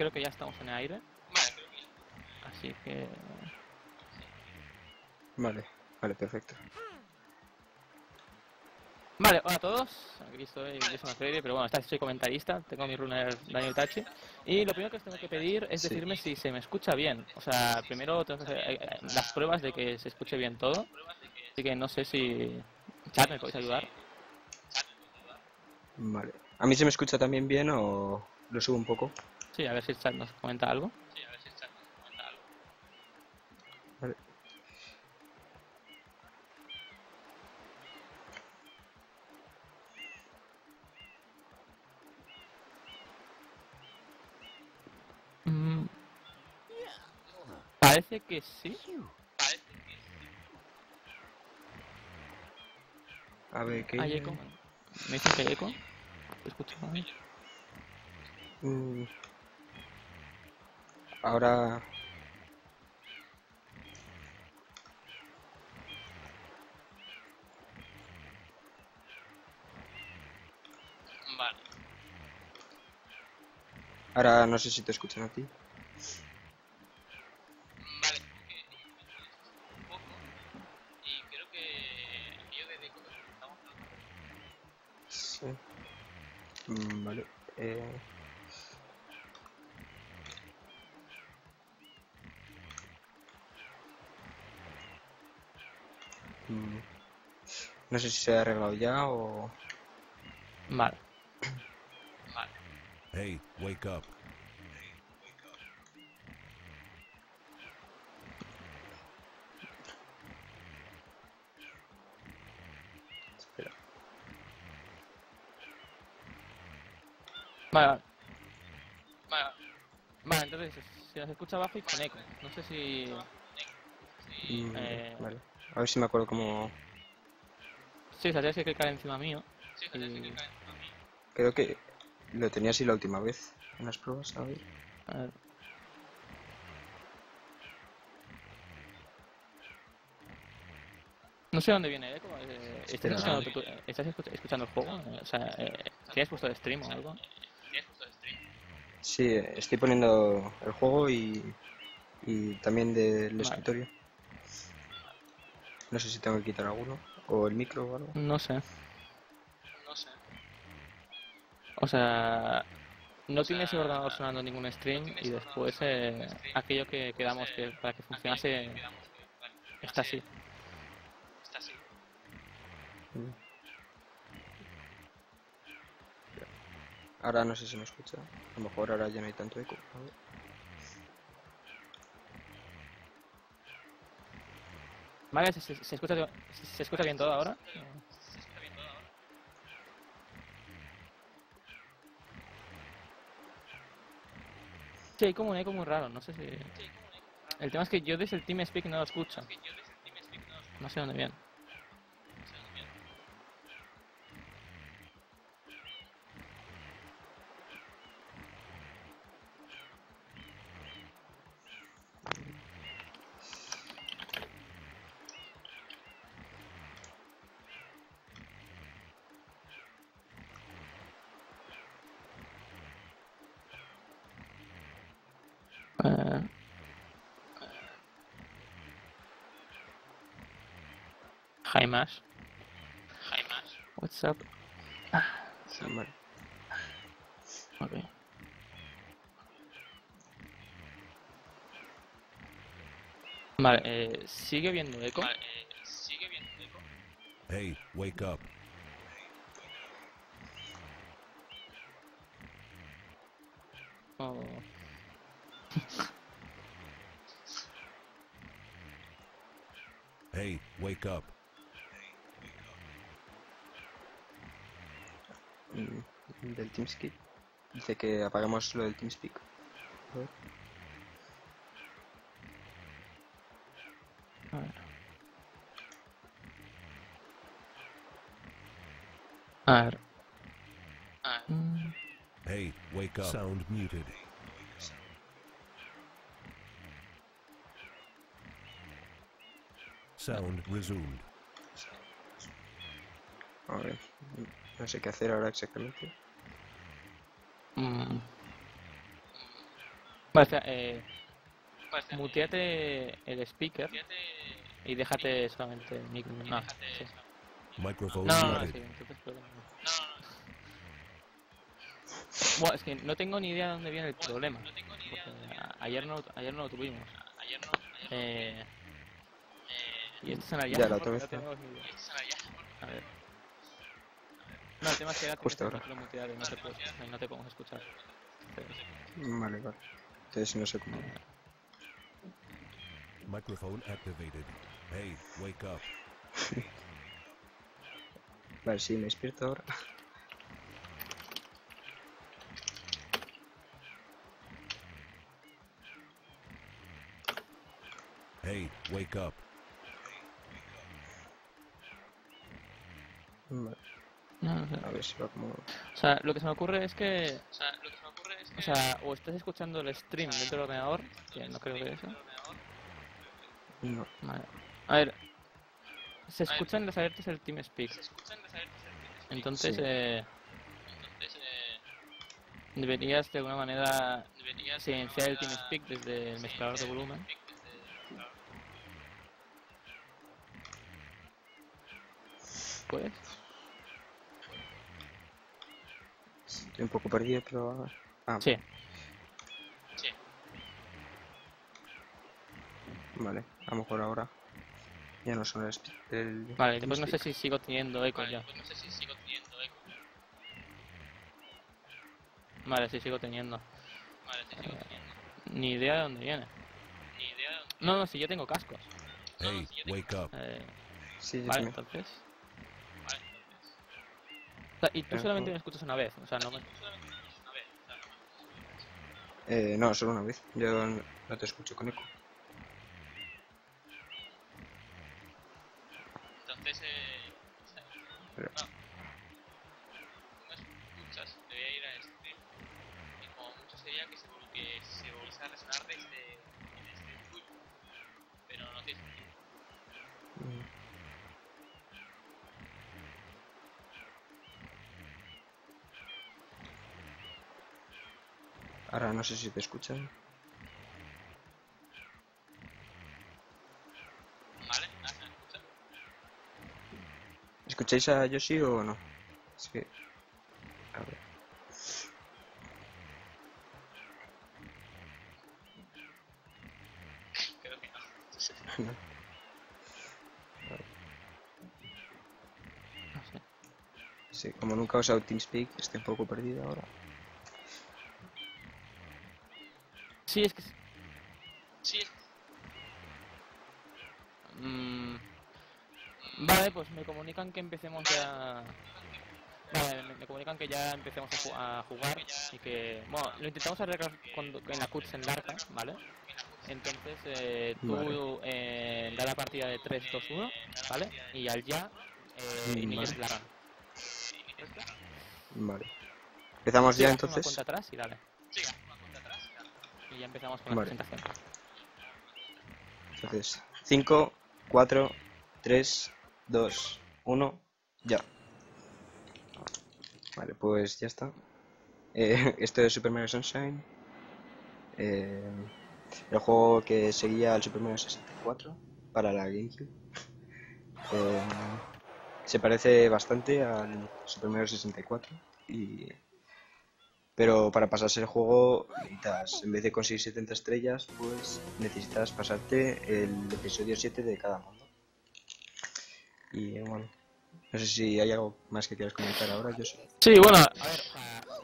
Creo que ya estamos en el aire. Así que... Vale, vale, perfecto. Vale, hola a todos. Aquí estoy, yo soy pero bueno, esta soy comentarista. Tengo mi runner Daniel Tachi. Y lo primero que os tengo que pedir es Sí. decirme si se me escucha bien. O sea, primero tengo que hacer eh, eh, las pruebas de que se escuche bien todo. Así que no sé si... Chat, ¿me podéis ayudar? Vale. ¿A mí se me escucha también bien o lo subo un poco? Sí, a ver si el chat nos comenta algo. Vale. Mm. Parece que sí. A ver, ¿qué? Hay eco. Me dicen que hay eco. ¿Te escucho? Mm. Ahora... Vale. Ahora no sé si te escuchan a ti. No sé si se ha arreglado ya o... Vale. Vale. Hey, wake up. Espera. Vale, vale. Vale, vale, entonces se nos escucha bajo y con eco. No sé si. Mm, eh, Vale. A ver si me acuerdo cómo... Sí, o sea, tienes que clicar encima mío. y- Creo que lo tenía así la última vez en las pruebas, a ver. a ver. No sé dónde viene el eco. eh, ¿Estás, escuchando, tu- ¿Estás escuch- escuchando el juego? Eh, O sea, eh, ¿tienes puesto de stream o algo? Sí, estoy poniendo el juego y, y también del Vale. escritorio. No sé si tengo que quitar alguno o el micro o algo. No sé. No sé. O sea, no tienes el ordenador sonando ningún stream y después eh, aquello que quedamos que para que funcionase está así. Mm. Ahora no sé si me escucha. A lo mejor ahora ya no hay tanto eco. A ver. Vale, ¿se, se- se escucha, se, se escucha bien todo ahora? Sí, hay como un eco muy raro, no sé si... El tema es que yo desde el TeamSpeak no lo escucho. No sé dónde viene. Hi Mash. Hi Mash. What's up? Vale. Ok. Vale, eh, sigue viendo eco. Hey, wake up. Oh, Hey, wake up. Mm, Del TeamSpeak. Dice que apaguemos lo del TeamSpeak. A ver. a ver. A ver. Hey, wake up. Sound muted. Sound resumed. A ver. No sé qué hacer ahora exactamente. Mm. Vale, espera, eh, muteate el speaker y déjate solamente el micro. No, sí. Microphone no, no, no, muted. sí, entonces problema no. Bueno, es que no tengo ni idea de dónde viene el problema. Ayer no, ayer no lo tuvimos. Eh, y esto es en Ya, la porque otra no vez no. tenemos ni idea. A ver. No, el tema es que que Justo ahora. lo muteado y no te, no te podemos escuchar. Vale, vale. Entonces no sé cómo. Microphone activated. Hey, wake up. Vale, sí, me despierto ahora. Hey, wake up. Vale, no, no sé. a ver si va como. O sea, lo que se me ocurre es que. O sea, o estás escuchando el stream dentro del ordenador, que no creo que eso. No. Vale. A ver. Se escuchan las alertas del TeamSpeak. Entonces, Sí. eh, deberías de alguna manera silenciar el TeamSpeak desde el mezclador de volumen. Pues, Estoy un poco perdido, pero. Ah, sí. vale. A lo mejor ahora. Ya no son el. sp- el Vale, después no sé si sigo teniendo eco ya. Vale, sí sigo teniendo. Eh, ni idea de dónde viene. No, no, si yo tengo cascos. Hey, wake up. Eh, Sí, yo vale, también. entonces. O sea, y tú Pero- solamente me escuchas una vez, o sea, no me... Eh, no, solo una vez. Yo no te escucho con eco. Entonces, eh, Pero-. No no sé si te escuchan. ¿Vale? ¿Escucháis a Yoshi o no? Es que... A ver. Creo que no. No. No sé. Sí, como nunca he usado TeamSpeak, estoy un poco perdido ahora. Sí, es que... Sí, es mm, Vale, pues me comunican que empecemos ya... Vale, me, me comunican que ya empecemos a, ju- a jugar y que... Bueno, lo intentamos arreglar cuando, en la cuts en Darka, ¿vale? Entonces, eh, tú Vale. eh, da la partida de 3, 2, 1, ¿vale? Y al ya, eh, Mm, inicias vale. la run. Vale. ¿Empezamos Sí, ya una entonces? cuenta atrás y dale. Siga, una cuenta atrás. claro. Y ya empezamos con la Vale. presentación. Entonces, 5, 4, 3, 2, 1, ya. Vale, pues ya está. Eh, esto es Super Mario Sunshine. Eh, el juego que seguía al Super Mario 64 para la GameCube. Eh, se parece bastante al Super Mario 64 y pero para pasarse el juego necesitas, en vez de conseguir 70 estrellas, pues necesitas pasarte el episodio 7 de cada mundo. Y bueno, no sé si hay algo más que quieras comentar ahora, yo sé. Sí, bueno, a ver,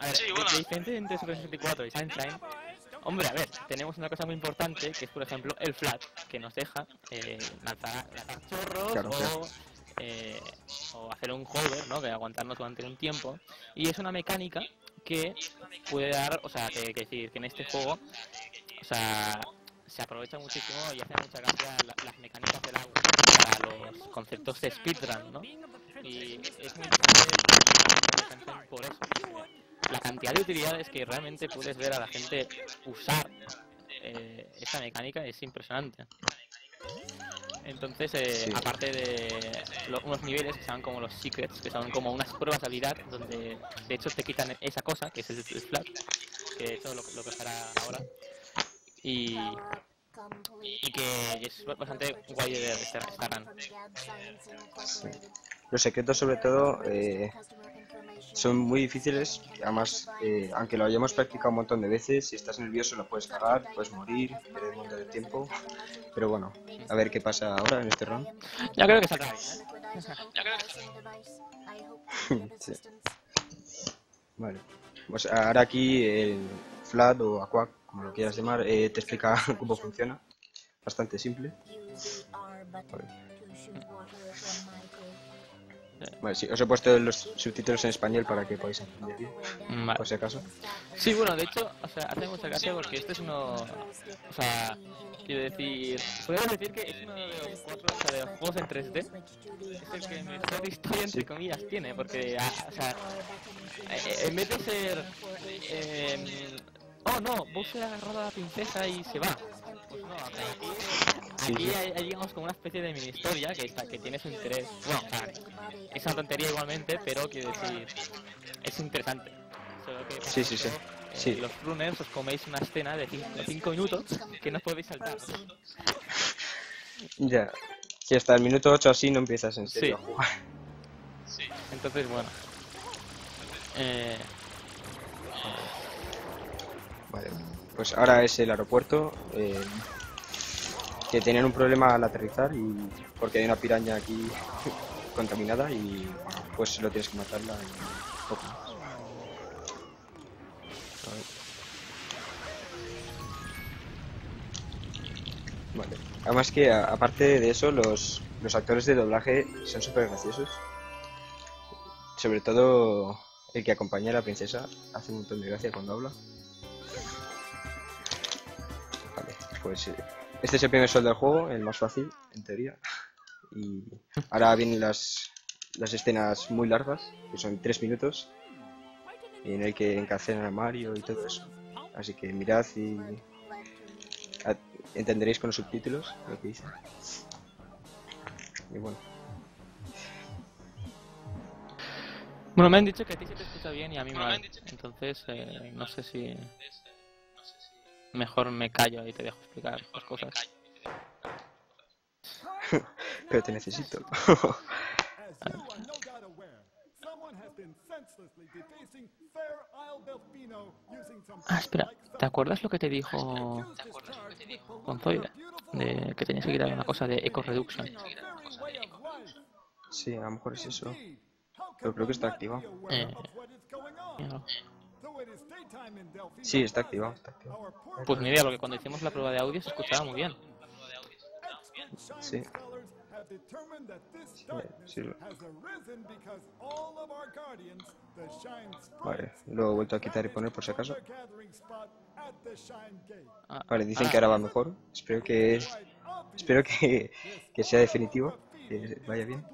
a ver, Sí, bueno. diferente entre Super 64 y Sunshine, hombre, a ver, tenemos una cosa muy importante que es, por ejemplo, el flat, que nos deja eh, lanzar, lanzar chorros Claro, o, claro. eh, o hacer un hover, ¿no? Que aguantarnos durante un tiempo. Y es una mecánica que puede dar, o sea, que, que decir que en este juego, o sea, se aprovecha muchísimo y hace mucha gracia la- las mecánicas del agua para los conceptos de speedrun, ¿no? Y es muy interesante, por eso, la cantidad de utilidades que realmente puedes ver a la gente usar eh, esta mecánica es impresionante. Entonces, eh, Sí. aparte de lo- unos niveles que se llaman como los secrets, que son como unas pruebas de habilidad, donde de hecho te quitan esa cosa, que es el, el flat, que de hecho lo, lo que hará ahora. y, y que es bastante guay de este restaurante. Los secretos, sobre todo, eh, son muy difíciles. Además, eh, aunque lo hayamos practicado un montón de veces, si estás nervioso lo puedes cagar, puedes morir, perder un montón de tiempo. Pero bueno, a ver qué pasa ahora en este round. Ya creo que saldrá bien. Que Sí. Vale. Pues ahora aquí el Flat o Aquac, como lo quieras llamar, eh, te explica cómo funciona. Bastante simple. Vale, sí, os he puesto los subtítulos en español para que podáis entender bien, Vale. por si acaso. Sí, bueno, de hecho, o sea, hace mucha gracia porque este es uno. O sea, quiero decir. Podemos decir que es uno de los cuatro o sea, de los juegos en 3D. Es el que mejor historia, entre comillas, tiene, porque, ah, o sea, eh, en vez de ser. Eh, oh no, Bowser ha agarrado a la princesa y se va. Pues no, aquí, aquí hay, hay, digamos como una especie de mini historia que, está, que tiene su interés. Bueno, es una tontería igualmente, pero quiero decir, es interesante. Solo que para Sí, sí, eh, Sí. Los runners os coméis una escena de 5 minutos que no podéis saltar. Ya. Si hasta el minuto 8 así no empiezas en serio Sí. a jugar. Sí. Entonces, bueno. Eh, Vale. Pues ahora es el aeropuerto. eh, que tenían un problema al aterrizar y porque hay una piraña aquí contaminada y pues lo tienes que matarla y poco más. Vale. Además que aparte de eso los, los actores de doblaje son súper graciosos. Sobre todo el que acompaña a la princesa hace un montón de gracia cuando habla. Vale, pues eh, este es el primer sol del juego, el más fácil, en teoría. Y ahora vienen las, las escenas muy largas, que son tres minutos, en el que encarcelan a Mario y todo eso. Así que mirad y a- entenderéis con los subtítulos lo que dice. Y bueno, bueno, me han dicho que a ti se te escucha bien y a mí Bueno, me mal. han dicho que- Entonces, eh, no sé si mejor me callo y te dejo explicar las cosas. pero te necesito. Ah, espera, ¿te acuerdas lo que te dijo beautiful De que tenías que quitar una cosa de Eco Reduction. Sí, a lo mejor es eso. Pero creo que está aware Eh, Sí, está activado, está Pues ni idea, porque cuando hicimos la prueba de audio se escuchaba muy bien. Sí. Vale, lo he vuelto a quitar y poner por si acaso. Ah, Vale, dicen ah, que ahora va mejor. Espero que espero que, que sea definitivo, que vaya bien.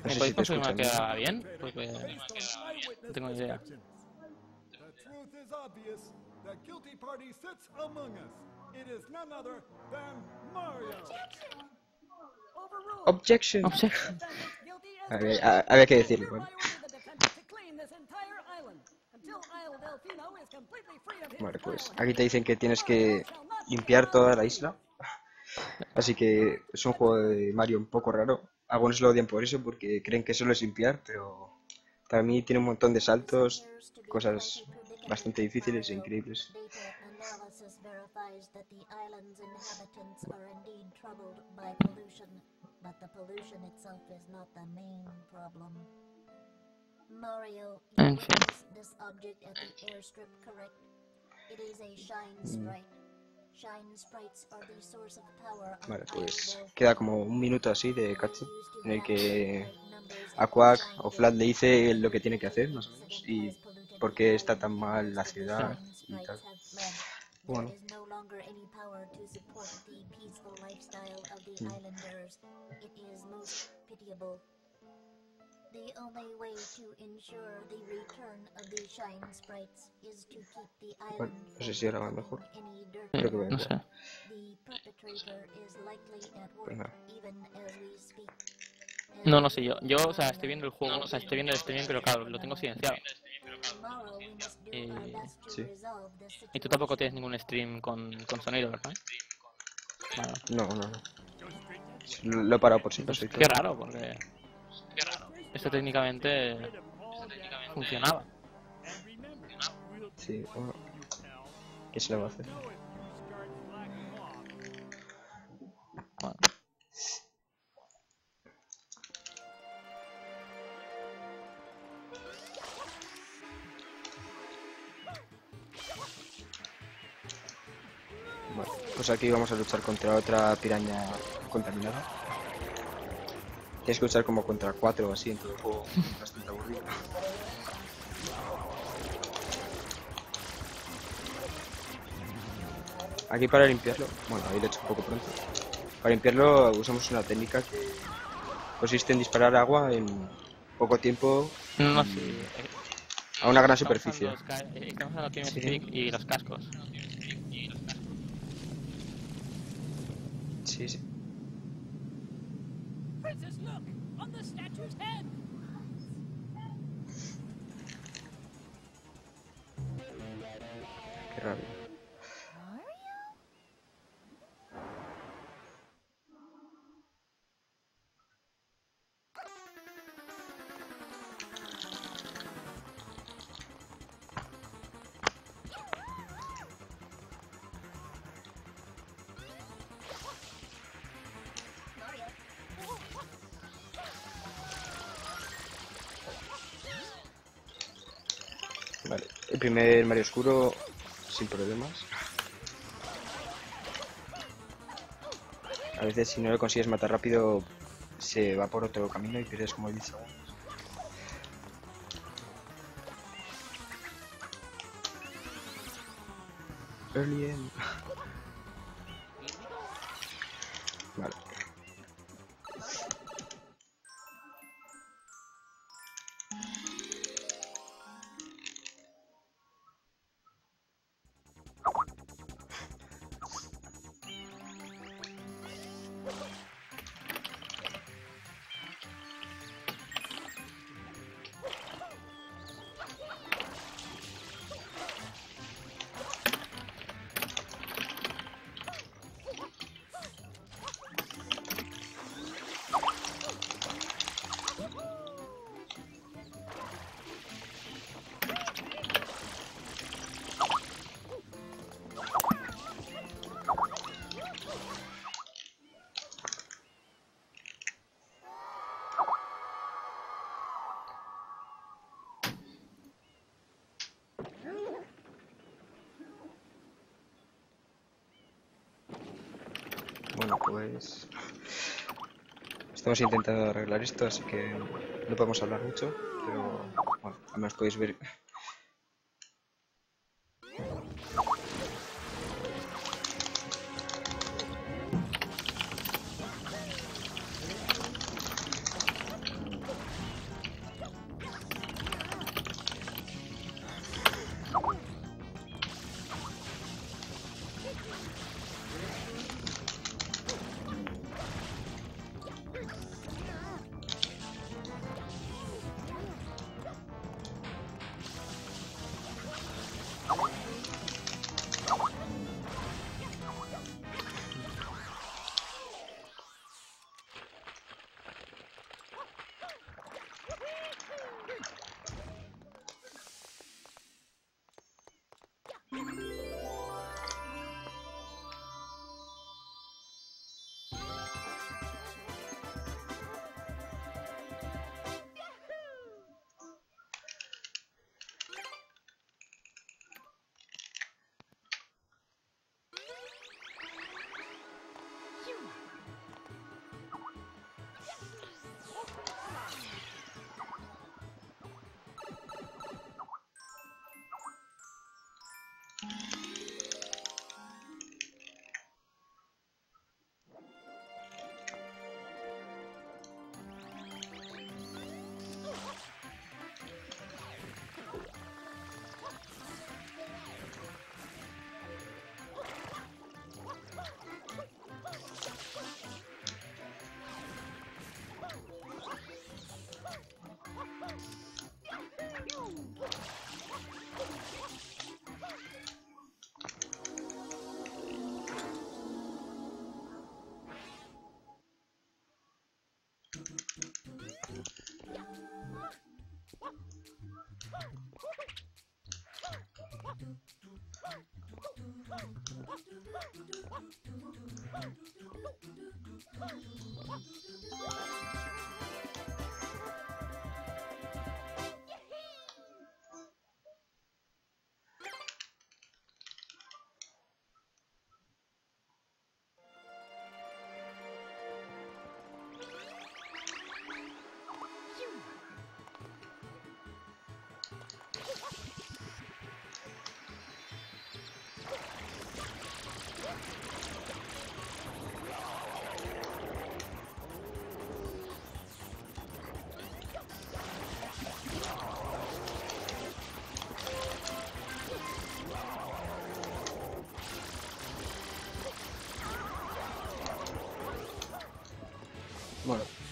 No ¿Me sé podéis si confirmar que bien. va bien? Porque Based on eyewitness no tengo idea. Is obvious. The guilty party sits among us. It is none other than Mario. Objection. Objection. Había, había que decirlo. Vale, pues aquí te dicen que tienes que limpiar toda la isla. Así que es un juego de Mario un poco raro. Algunos lo odian por eso, porque creen que solo es limpiar, pero mí tiene un montón de saltos, cosas bastante difíciles e increíbles. En fin. witnessed this object at the airstrip, correct? It is a shine sprite. Shine sprites are the source of power on Vale, pues queda como un minuto así de to en el que a the Quack o. Flat le dice lo que tiene que hacer, más o menos, y por qué está tan mal la ciudad y tal. Bueno. No longer any power to support the peaceful lifestyle of the islanders. It is most pitiable. The only way to ensure the return of the Shine Sprites is to keep the Bueno, island no sé si ahora va mejor. any dirt. Creo que va no igual. sé. The perpetrator is likely at work Venga. even as we speak. No, no sé yo. Yo, o sea, estoy viendo el juego, o sea, estoy viendo el streaming, pero claro, lo tengo silenciado. Eh, sí. this Y tú tampoco tienes ningún stream con, con sonido, ¿verdad? Vale. No, no, no. Lo, he parado por si Pues acaso y qué raro, porque esto técnicamente funcionaba. Sí, bueno. ¿Qué se le va a hacer? Aquí vamos a luchar contra otra piraña contaminada. Tienes que luchar como contra cuatro o así en todo el juego. Bastante aburrido. Aquí para limpiarlo, bueno, ahí lo he hecho un poco pronto. Para limpiarlo usamos una técnica que consiste en disparar agua en poco tiempo No, no, sí. eh, a una gran superficie. los eh, Sí. Y los cascos. Princess, look! On the statue's head! Qué rabia. Primer Mario Oscuro sin problemas. A veces si no lo consigues matar rápido se va por otro camino y pierdes como 10 segundos. Early end. Vale. Pues... Estamos intentando arreglar esto, así que no podemos hablar mucho, pero bueno, al menos podéis ver...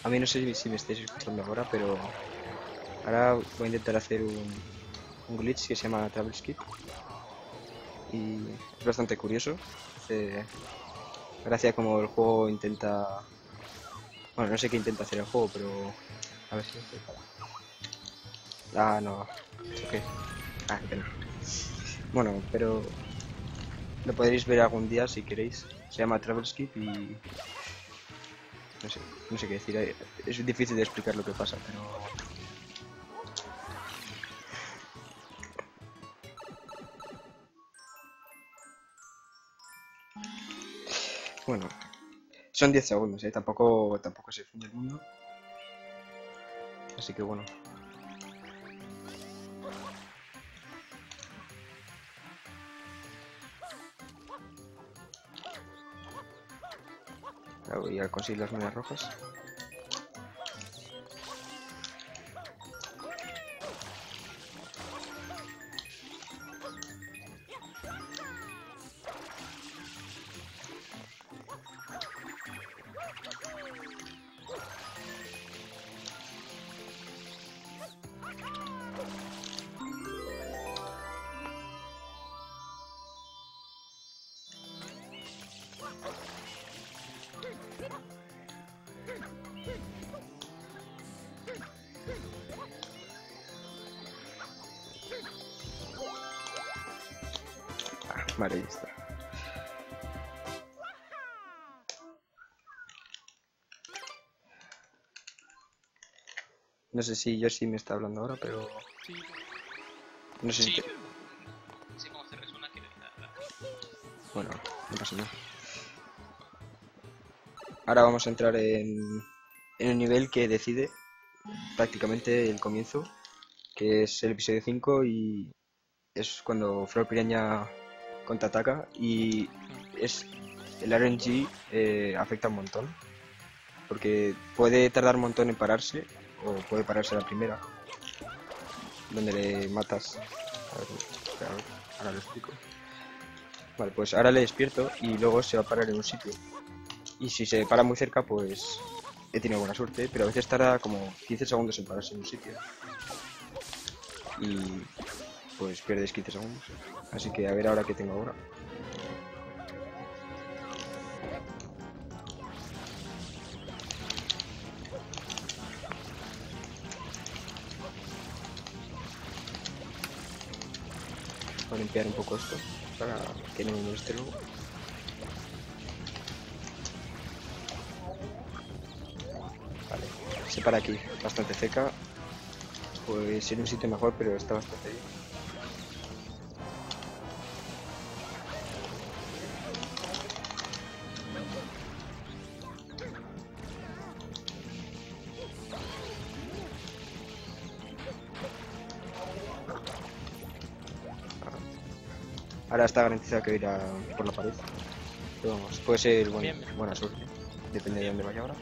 A mí no sé si me estáis escuchando ahora, pero ahora voy a intentar hacer un, glitch que se llama Travel Skip. Y es bastante curioso. Hace gracia como el juego intenta... Bueno, no sé qué intenta hacer el juego, pero... A ver si... Ah, no. Ok. Ah, qué pena. Bueno, pero... Lo podréis ver algún día si queréis. Se llama Travel Skip y... No sé, qué decir. eh, Es difícil de explicar lo que pasa, pero... Bueno, son 10 segundos, ¿eh? Tampoco, tampoco se funde el mundo. Así que bueno. Voy a conseguir las monedas rojas. No sé si yo sí me está hablando ahora, pero Sí. no sé si... Te- se resuena que Bueno, no pasa nada. Ahora vamos a entrar en, en el nivel que decide prácticamente el comienzo, que es el episodio 5 y es cuando Flor Piraña contraataca y es el RNG eh, afecta un montón porque puede tardar un montón en pararse o puede pararse la primera donde le matas ahora lo explico Vale, pues ahora le despierto y luego se va a parar en un sitio. Y si se para muy cerca, pues he tenido buena suerte, pero a veces tarda como 15 segundos en pararse en un sitio. Y pues pierdes 15 segundos. Así que a ver ahora qué tengo ahora. Limpiar un poco esto para que no me moleste luego. Vale, se para aquí, bastante seca. Pues en un sitio mejor, pero está bastante bien. Está garantizado que irá por la pared. Pero vamos, puede ser buen- Bien, bien. buena suerte. Depende de dónde vaya ahora.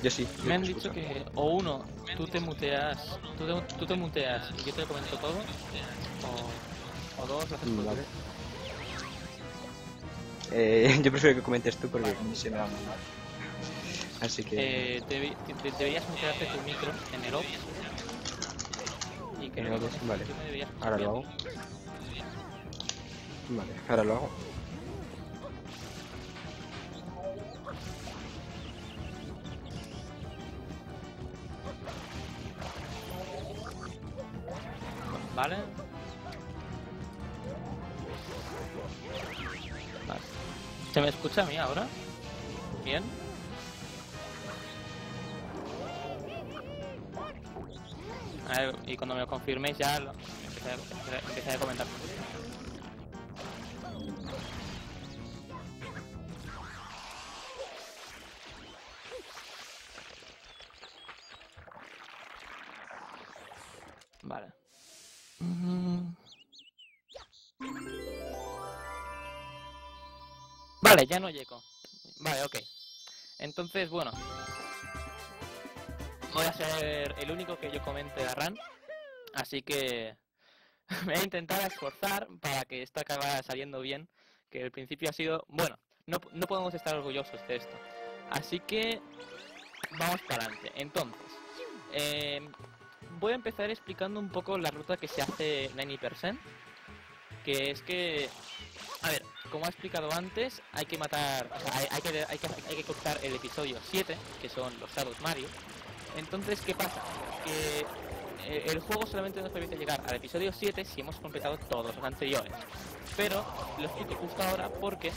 Yo sí. yo Me han dicho que, o uno, tú te muteas, tú te, tú te muteas y yo te lo comento todo, o, o dos, lo haces Mm. Vale. Eh, yo prefiero que comentes tú porque se me da muy mal. Así que... Eh, de- deberías mutearte tu micro en el off. Y que En el luego off, vale. Ahora lo hago. Vale, ahora lo. ¿Vale? ¿Se me escucha a mí ahora? ¿Bien? Y cuando me lo confirméis ya lo, ya no llego. Vale, ok. Entonces, bueno. Voy a ser el único que yo comente a Ran. Así que me voy a intentar esforzar para que esto acabe saliendo bien. Que el principio ha sido... Bueno, no, no podemos estar orgullosos de esto. Así que... vamos para adelante. Entonces, eh, voy a empezar explicando un poco la ruta que se hace 90%, que es que, a ver, como he explicado antes, hay que matar, hay, que, hay, que, hay que cortar el episodio 7, que son los Shadows Mario. Entonces, ¿qué pasa? Que eh, el juego solamente nos permite llegar al episodio 7 si hemos completado todos los anteriores. Pero lo explico justo ahora porque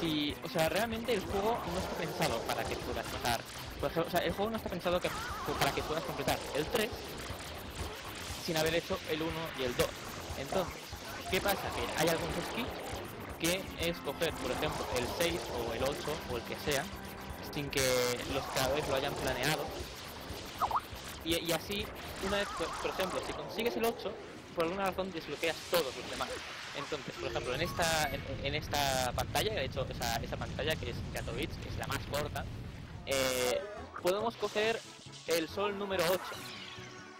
si, o sea, realmente el juego no está pensado para que puedas ejemplo, o sea, el juego no está pensado para que puedas completar el 3 sin haber hecho el 1 y el 2. Entonces, ¿qué pasa? Que hay algunos skips que es coger, por ejemplo, el 6 o el 8 o el que sea, sin que los creadores lo hayan planeado. Y, y así, una vez, por, por ejemplo, si consigues el 8, por alguna razón desbloqueas todos los demás. Entonces, por ejemplo, en esta en, en esta pantalla, de hecho, esa, esa pantalla que es Katowice, que es la más corta, eh, podemos coger el sol número 8.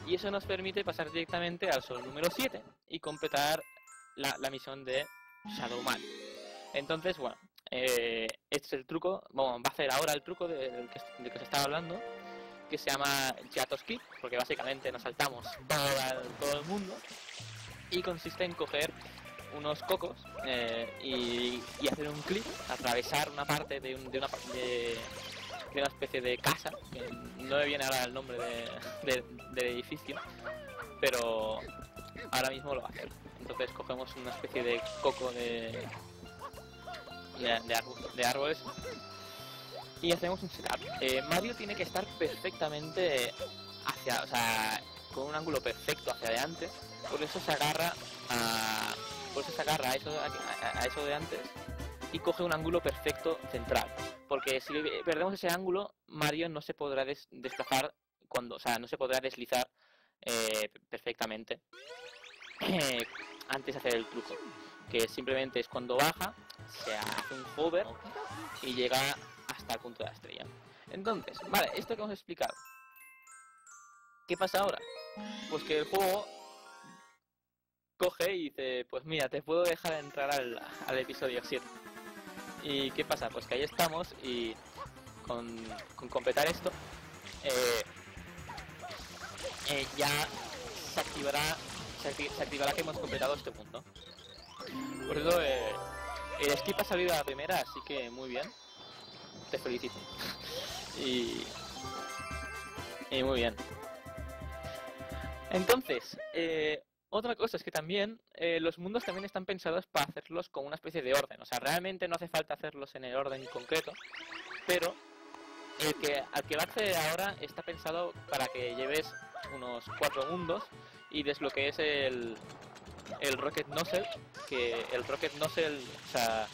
Y eso nos permite pasar directamente al sol número 7 y completar la, la misión de Shadow Man. Entonces, bueno, eh, este es el truco, bueno, va a hacer ahora el truco de- del que, del que se estaba hablando, que se llama Jato Skip, porque básicamente nos saltamos todo el mundo, y consiste en coger unos cocos eh, y, y hacer un clic, atravesar una parte de, un- de una, de, una especie de casa, que no me viene ahora el nombre de- del edificio, pero ahora mismo lo va a hacer. Entonces cogemos una especie de coco de, de, árboles y hacemos un setup. Eh, Mario tiene que estar perfectamente hacia, o sea, con un ángulo perfecto hacia adelante, por eso se agarra a, por eso se agarra a eso, a, eso de antes y coge un ángulo perfecto central, porque si perdemos ese ángulo, Mario no se podrá des- desplazar cuando, o sea, no se podrá deslizar eh, perfectamente antes de hacer el truco, que simplemente es cuando baja, se hace un hover y llega hasta el punto de la estrella. Entonces, vale, esto que hemos explicado. ¿Qué pasa ahora? Pues que el juego coge y dice, pues mira, te puedo dejar entrar al, al episodio 7. ¿Y qué pasa? Pues que ahí estamos y con, con completar esto, eh, eh, ya se activará, se, se activará que hemos completado este punto. Por eso, eh, el skip ha salido a la primera, así que muy bien. Te felicito. y, y muy bien. Entonces, eh, otra cosa es que también eh, los mundos también están pensados para hacerlos con una especie de orden. O sea, realmente no hace falta hacerlos en el orden concreto, pero el que al que va a acceder ahora está pensado para que lleves unos cuatro mundos y desbloquees el, el Rocket Nozzle, que el Rocket Nozzle, o sea,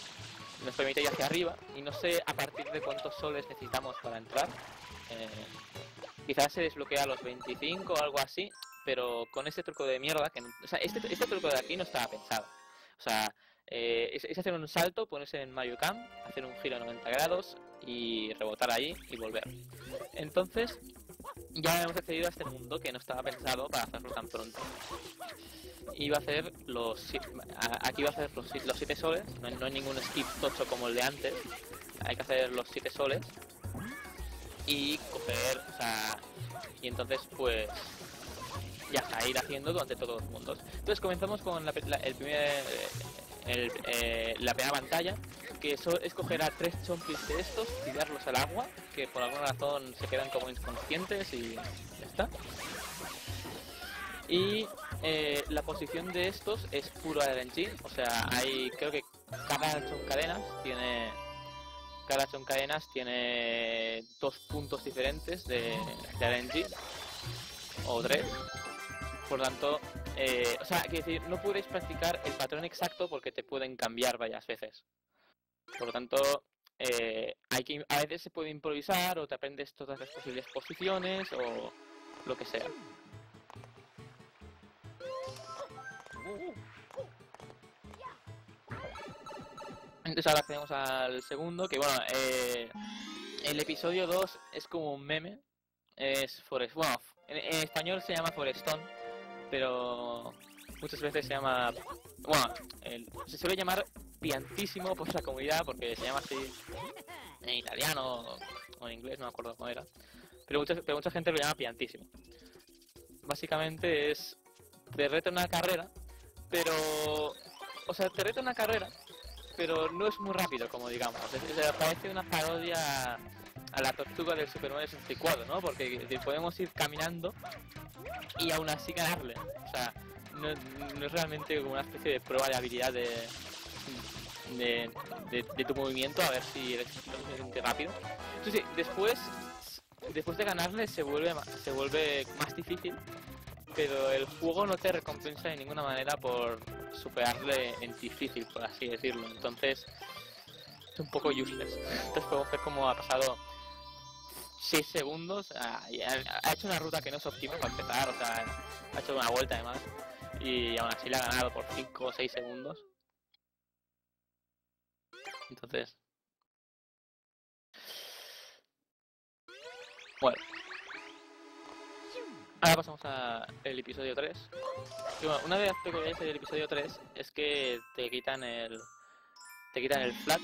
nos permite ir hacia arriba y no sé a partir de cuántos soles necesitamos para entrar. Eh, quizás se desbloquea a los 25 o algo así, pero con ese truco de mierda, que, o sea, este, este truco de aquí no estaba pensado. O sea, eh, es, hacer un salto, ponerse en Mario hacer un giro a 90 grados y rebotar ahí y volver. Entonces, ya hemos accedido a este mundo que no estaba pensado para hacerlo tan pronto. Va a hacer los aquí va a hacer los, los siete soles, no no hay ningún skip tocho como el de antes. Hay que hacer los siete soles y coger, o sea, y entonces pues ya está, ir haciendo durante todos los mundos. Entonces comenzamos con la, la- el primer, el- eh, la primera pantalla, que eso es coger a tres chompis de estos, tirarlos al agua, que por alguna razón se quedan como inconscientes y ya está. Y eh, la posición de estos es puro RNG, o sea, hay creo que cada cadenas tiene cada cadenas tiene dos puntos diferentes de, de o tres. Por tanto, eh, o sea, quiero decir, no puedes practicar el patrón exacto porque te pueden cambiar varias veces. Por lo tanto, eh, a veces se puede improvisar o te aprendes todas las posibles posiciones o lo que sea. Entonces ahora accedemos al segundo, que bueno, eh, el episodio 2 es como un meme, es Forest, bueno, en, en español se llama Forestón, pero muchas veces se llama, bueno, el- se suele llamar piantísimo por la comunidad, porque se llama así en italiano o en inglés, no me acuerdo cómo era, pero mucha, pero mucha gente lo llama piantísimo. Básicamente es, te reta una carrera, pero, o sea, te reta una carrera, pero no es muy rápido, como digamos. Es- es- parece una parodia a la tortuga del Super Mario 64, ¿no? Porque podemos ir caminando y aún así ganarle. O sea, no, es realmente como una especie de prueba de habilidad de, de, tu movimiento, a ver si eres suficientemente rápido. Entonces, después, después de ganarle se vuelve, se vuelve más difícil, pero el juego no te recompensa de ninguna manera por superarle en difícil, por así decirlo. Entonces, es un poco useless. Entonces podemos ver cómo ha pasado 6 segundos, ah, ha, hecho una ruta que no es óptima para empezar, o sea, ha hecho una vuelta además, y aún así le ha ganado por 5 o 6 segundos. Entonces... Bueno. Ahora pasamos al episodio 3. Y bueno, una de las peculiaridades del episodio 3 es que te quitan el... Te quitan el flat,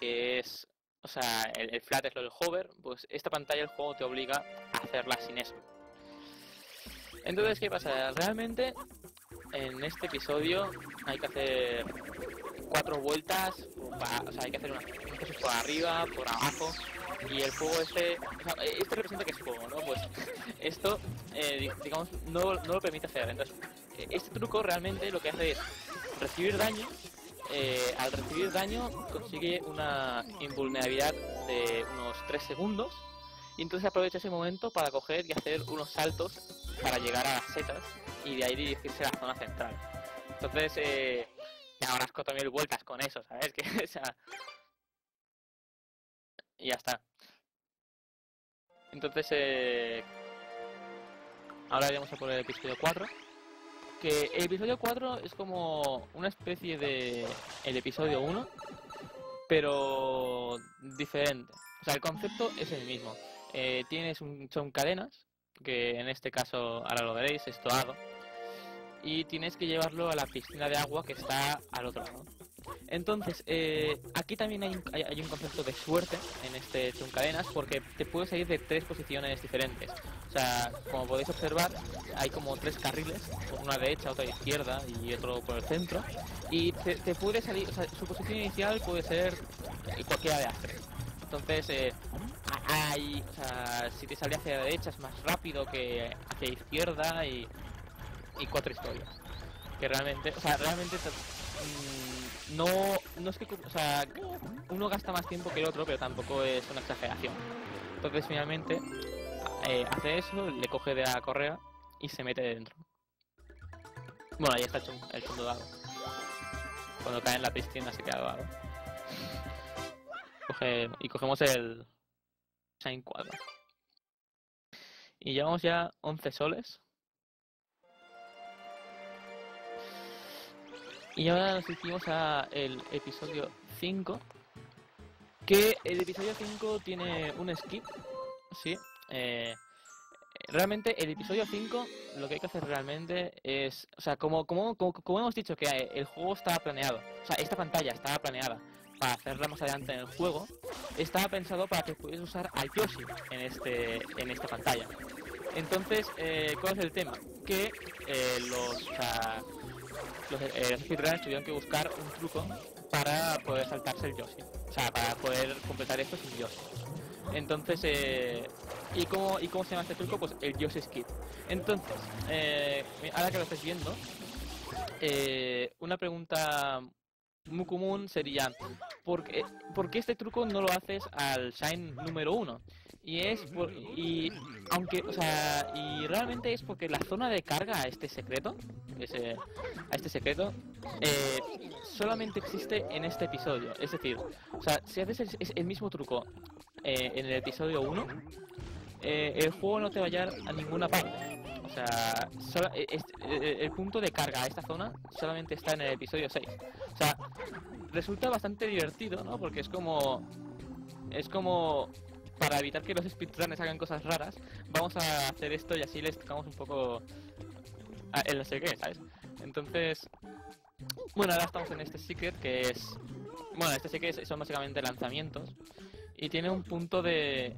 que es... O sea, el, el flat es lo del hover, pues esta pantalla el juego te obliga a hacerla sin eso. Entonces, ¿qué pasa? Realmente, en este episodio hay que hacer cuatro vueltas, o sea, hay que hacer unas cosas por arriba, por abajo, y el juego este, o esto representa que es juego, ¿no? Pues esto, eh, di- digamos, no, no lo permite hacer. Entonces, este truco realmente lo que hace es recibir daño, eh, al recibir daño consigue una invulnerabilidad de unos 3 segundos, y entonces aprovecha ese momento para coger y hacer unos saltos para llegar a las setas y de ahí dirigirse a la zona central. Entonces, eh, ya unas 4.000 vueltas con eso, ¿sabes? Que, o sea, y ya está. Entonces, eh, ahora iremos a por el episodio 4. Que el episodio 4 es como una especie de el episodio 1, pero diferente. O sea, el concepto es el mismo. Eh, tienes un, son cadenas, que en este caso, ahora lo veréis, es toado. Y tienes que llevarlo a la piscina de agua que está al otro lado. Entonces, eh, aquí también hay, un- hay, hay un concepto de suerte en este cadenas porque te puedes salir de tres posiciones diferentes. O sea, como podéis observar, hay como tres carriles, una derecha, otra izquierda y otro por el centro. Y te, te puede salir, o sea, su posición inicial puede ser cualquiera de las tres. Entonces, eh, hay, o sea, si te sale hacia la derecha es más rápido que hacia izquierda y, y cuatro historias. Que realmente, o sea, realmente te- mm, no, no es que, o sea, uno gasta más tiempo que el otro, pero tampoco es una exageración. Entonces, finalmente, eh, hace eso, le coge de la correa y se mete dentro. Bueno, ahí está el, chun- el segundo dado. Cuando cae en la piscina se queda dado. Coge, y cogemos el Shine 4. Y llevamos ya 11 soles. Y ahora nos dirigimos a el episodio 5. Que el episodio 5 tiene un skip. Sí. eh, realmente el episodio 5 lo que hay que hacer realmente es. O sea, como, como, como, hemos dicho que eh, el juego estaba planeado. O sea, esta pantalla estaba planeada para hacerla más adelante en el juego. Estaba pensado para que pudieras usar a Yoshi en, este, en esta pantalla. Entonces, eh, ¿cuál es el tema? Que eh, los, los, eh, tuvieron que buscar un truco para poder saltarse el Yoshi. O sea, para poder completar esto sin Yoshi. Entonces, eh, ¿y, cómo, ¿y cómo se llama este truco? Pues el Yoshi Skip. Entonces, eh, ahora que lo estáis viendo, eh, una pregunta muy común sería ¿por qué, este truco no lo haces al Shine número uno? Y es por, y aunque, o sea, y realmente es porque la zona de carga a este secreto, ese, a este secreto, eh, solamente existe en este episodio. Es decir, o sea, si haces el, el mismo truco eh, en el episodio 1, eh, el juego no te va a llevar a ninguna parte. O sea, eh, eh, el punto de carga a esta zona solamente está en el episodio 6. O sea, resulta bastante divertido, ¿no? Porque es como... Es como... Para evitar que los speedrunners hagan cosas raras, vamos a hacer esto y así les tocamos un poco... a- el no sé ¿sabes? Entonces... Bueno, ahora estamos en este secret que es... Bueno, este secret son básicamente lanzamientos. Y tiene un punto de...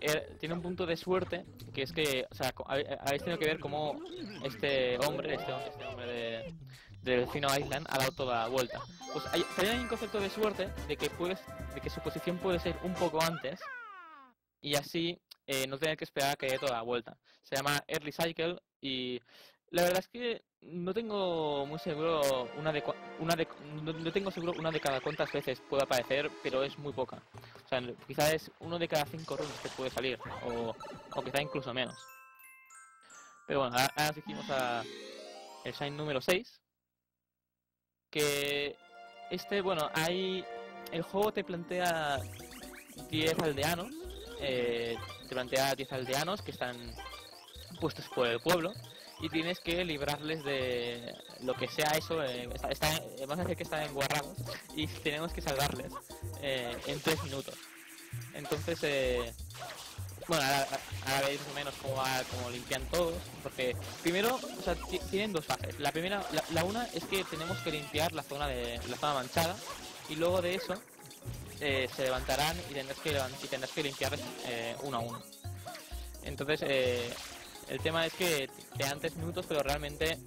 eh, tiene un punto de suerte, que es que, o sea, habéis tenido que ver cómo este hombre, este, este hombre de, del Delfino Island ha dado toda la vuelta. Pues hay, también hay un concepto de suerte de que puedes, de que su posición puede ser un poco antes y así eh, no tener que esperar a que dé toda la vuelta. Se llama Early Cycle y la verdad es que no tengo muy seguro una de, una de no, tengo seguro una de cada cuántas veces puede aparecer, pero es muy poca. O sea, quizá es uno de cada cinco runs que puede salir, o, o quizá incluso menos. Pero bueno, ahora, ahora seguimos a el Shine número 6. Que este, bueno, hay. El juego te plantea 10 aldeanos. eh, te plantea 10 aldeanos que están puestos por el pueblo. Y tienes que librarles de lo que sea eso. eh, está, está- vamos a decir que están enguarrados. Y tenemos que salvarles eh, en 3 minutos. Entonces, eh, bueno, ahora, ahora veis más o menos cómo, va, cómo limpian todos. Porque primero, o sea, ti- tienen dos fases. La primera, la, una es que tenemos que limpiar la zona de la zona manchada. Y luego de eso eh, se levantarán y tendrás que, y tendrás que limpiarles eh, uno a uno. Entonces, eh, el tema es que te dan minutos, pero realmente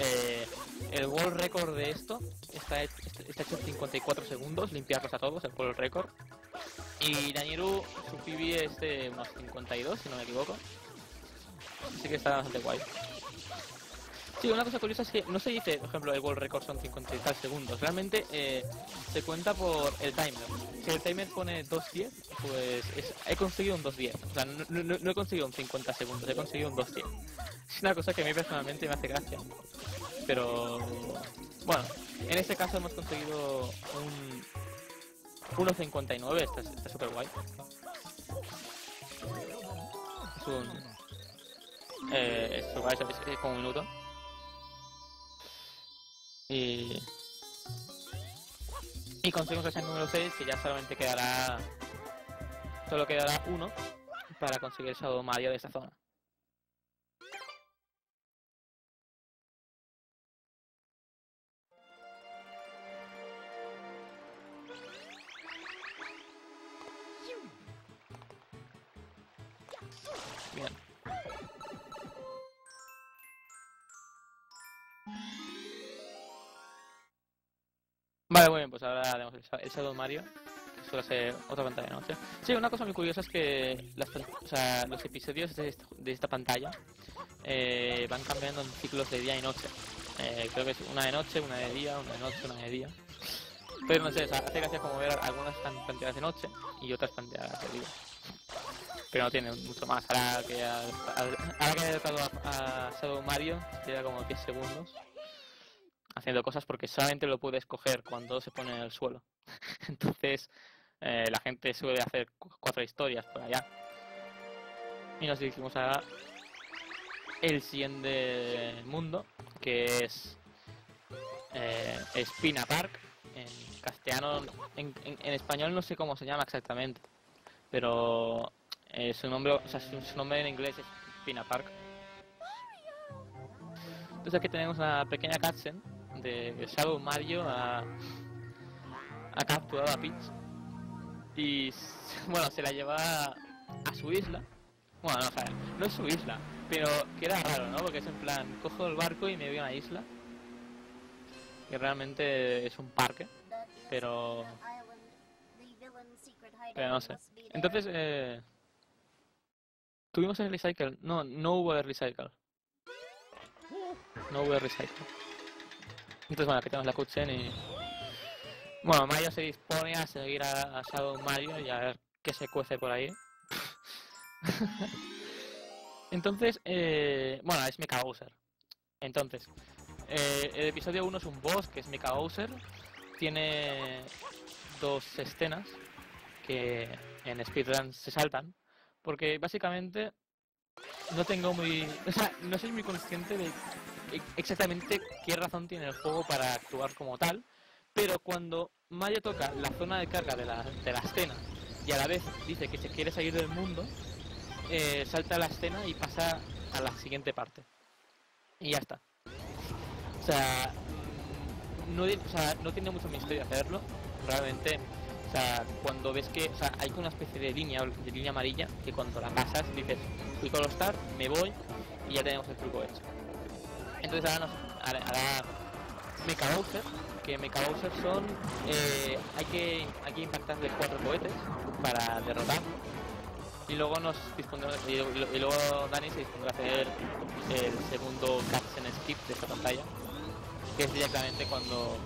eh, el world record de esto está, hecho- está hecho en 54 segundos, limpiarlos a todos, el world record. Y Danieru, su PB es de unos 52, si no me equivoco. Así que está bastante guay. Sí, una cosa curiosa es que no se dice, por ejemplo, el world record son 53 segundos. Realmente eh, se cuenta por el timer. Si el timer pone 2.10, pues es- he conseguido un 2.10. O sea, no, he conseguido un 50 segundos, he conseguido un 2.10. Es una cosa que a mí personalmente me hace gracia. Pero bueno, en este caso hemos conseguido un 1.59, está está súper guay. Es un... Eh, es- es- es como un minuto. Y... Y conseguimos el número 6, que ya solamente quedará... Solo quedará uno para conseguir el Shadow Mario de esta zona. Vale, muy bien, pues ahora tenemos el, Sha- el Shadow Mario, que suele ser otra pantalla de noche. Sí, una cosa muy curiosa es que los episodios de esta, pantalla eh, van cambiando en ciclos de día y noche. Eh, creo que es una de noche, una de día, una de noche, una de día. Pero no sé, o sea, hace gracia como ver algunas planteadas de noche y otras planteadas de día. Pero no tiene mucho más. Ahora que ahora que ha dedicado a, a Shadow Mario, queda como 10 segundos haciendo cosas porque solamente lo puedes coger cuando se pone en el suelo. Entonces, eh, la gente suele hacer cu- cuatro historias por allá. Y nos dirigimos a el siguiente mundo, que es eh, Espina Park. En castellano, en, en- en español no sé cómo se llama exactamente, pero eh, su nombre, o sea, su, su nombre en inglés es Espina Park. Entonces aquí tenemos una pequeña cutscene de Shadow Mario ha, ha capturado a Peach. Y bueno se la lleva a su isla. Bueno no, o no es su isla pero queda raro ¿no? porque es en plan cojo el barco y me voy a una isla. Que realmente es un parque Pero- pero no sé. Entonces eh, tuvimos el recycle. No no hubo el recycle. No hubo el recycle entonces bueno aquí tenemos la cutscene y bueno Mario se dispone a seguir a, Shadow Mario y a ver qué se cuece por ahí. Entonces eh, bueno es Mecha Bowser. Entonces eh, el episodio 1 es un boss que es Mecha Bowser. Tiene dos escenas que en speedrun se saltan porque básicamente no tengo muy o sea no soy muy consciente de exactamente qué razón tiene el juego para actuar como tal pero cuando Mario toca la zona de carga de la, de la escena y a la vez dice que se quiere salir del mundo eh, salta la escena y pasa a la siguiente parte y ya está o sea, no, o sea, no tiene mucho misterio hacerlo. Realmente O sea, cuando ves que, o sea, hay una especie de línea, de línea amarilla, que cuando la pasas dices, fui con los start, me voy y ya tenemos el truco hecho. Entonces ahora nos Mecha Bowser, que Mecha Bowser son, eh, hay que, hay que impactarle cuatro cohetes para derrotar. Y luego nos dispondremos, y, luego Dani se dispondrá a hacer el segundo cutscene skip de esta pantalla, que es directamente cuando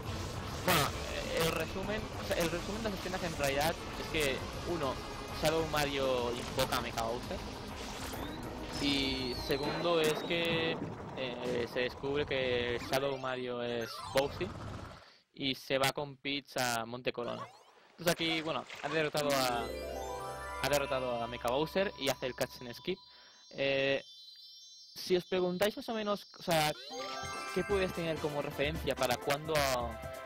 bueno, el resumen, el resumen de las escenas en realidad es que uno, Shadow Mario invoca a Mecha Bowser y segundo es que eh, se descubre que Shadow Mario es Bowsy y se va con Peach a Monte Corona. Entonces aquí, bueno, ha derrotado a ha derrotado a Mecha Bowser y hace el cutscene skip. Eh, si os preguntáis más o menos, o sea, ¿qué puedes tener como referencia para cuando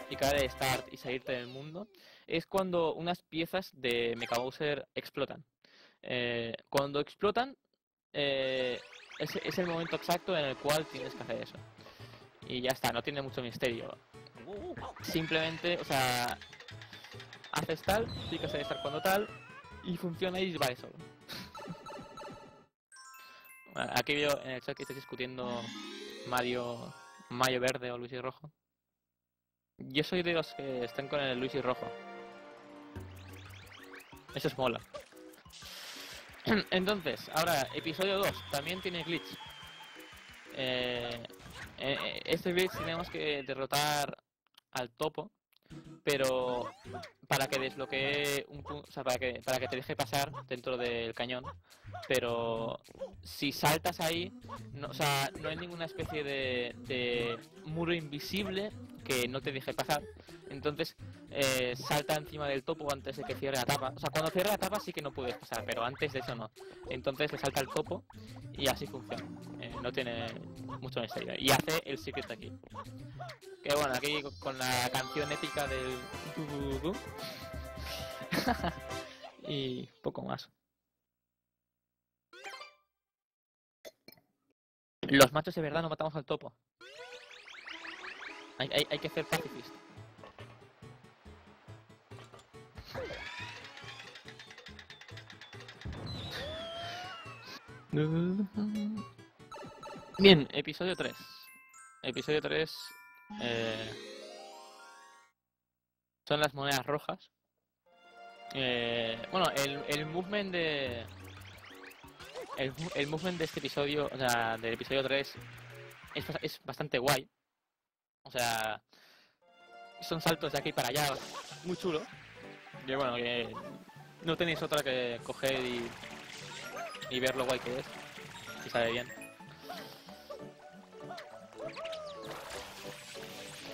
picar el start y salirte del mundo? Es cuando unas piezas de Mecha Bowser explotan. Eh, cuando explotan, eh, es, el momento exacto en el cual tienes que hacer eso. Y ya está, no tiene mucho misterio. Simplemente, o sea, haces tal, picas el start cuando tal, y funciona y vale solo. Aquí veo en el chat que estáis discutiendo Mario, Mario verde o Luigi rojo. Yo soy de los que están con el Luigi rojo. Eso es mola. Entonces, ahora, episodio 2, también tiene glitch. Eh, eh, este glitch tenemos que derrotar al topo, pero para que desbloquee un pu- o para que, para que te deje pasar dentro del cañón. Pero si saltas ahí, no, o sea, no hay ninguna especie de, muro invisible que no te deje pasar. Entonces, eh, salta encima del topo antes de que cierre la tapa. O sea, cuando cierre la tapa sí que no puedes pasar, pero antes de eso no. Entonces le salta el topo y así funciona. Eh, no tiene mucho misterio. Y hace el secret aquí. Que bueno, aquí co- con la canción épica del... y poco más. Los machos de verdad no matamos al topo. Hay que ser pacifista. Bien, episodio 3. Episodio 3 eh, son las monedas rojas. Eh, bueno, el, el movement de. El, el movement de este episodio, o sea, del episodio 3, es, es bastante guay. O sea, son saltos de aquí para allá, muy chulo. Y bueno, que no tenéis otra que coger y, y ver lo guay que es. Y sale bien.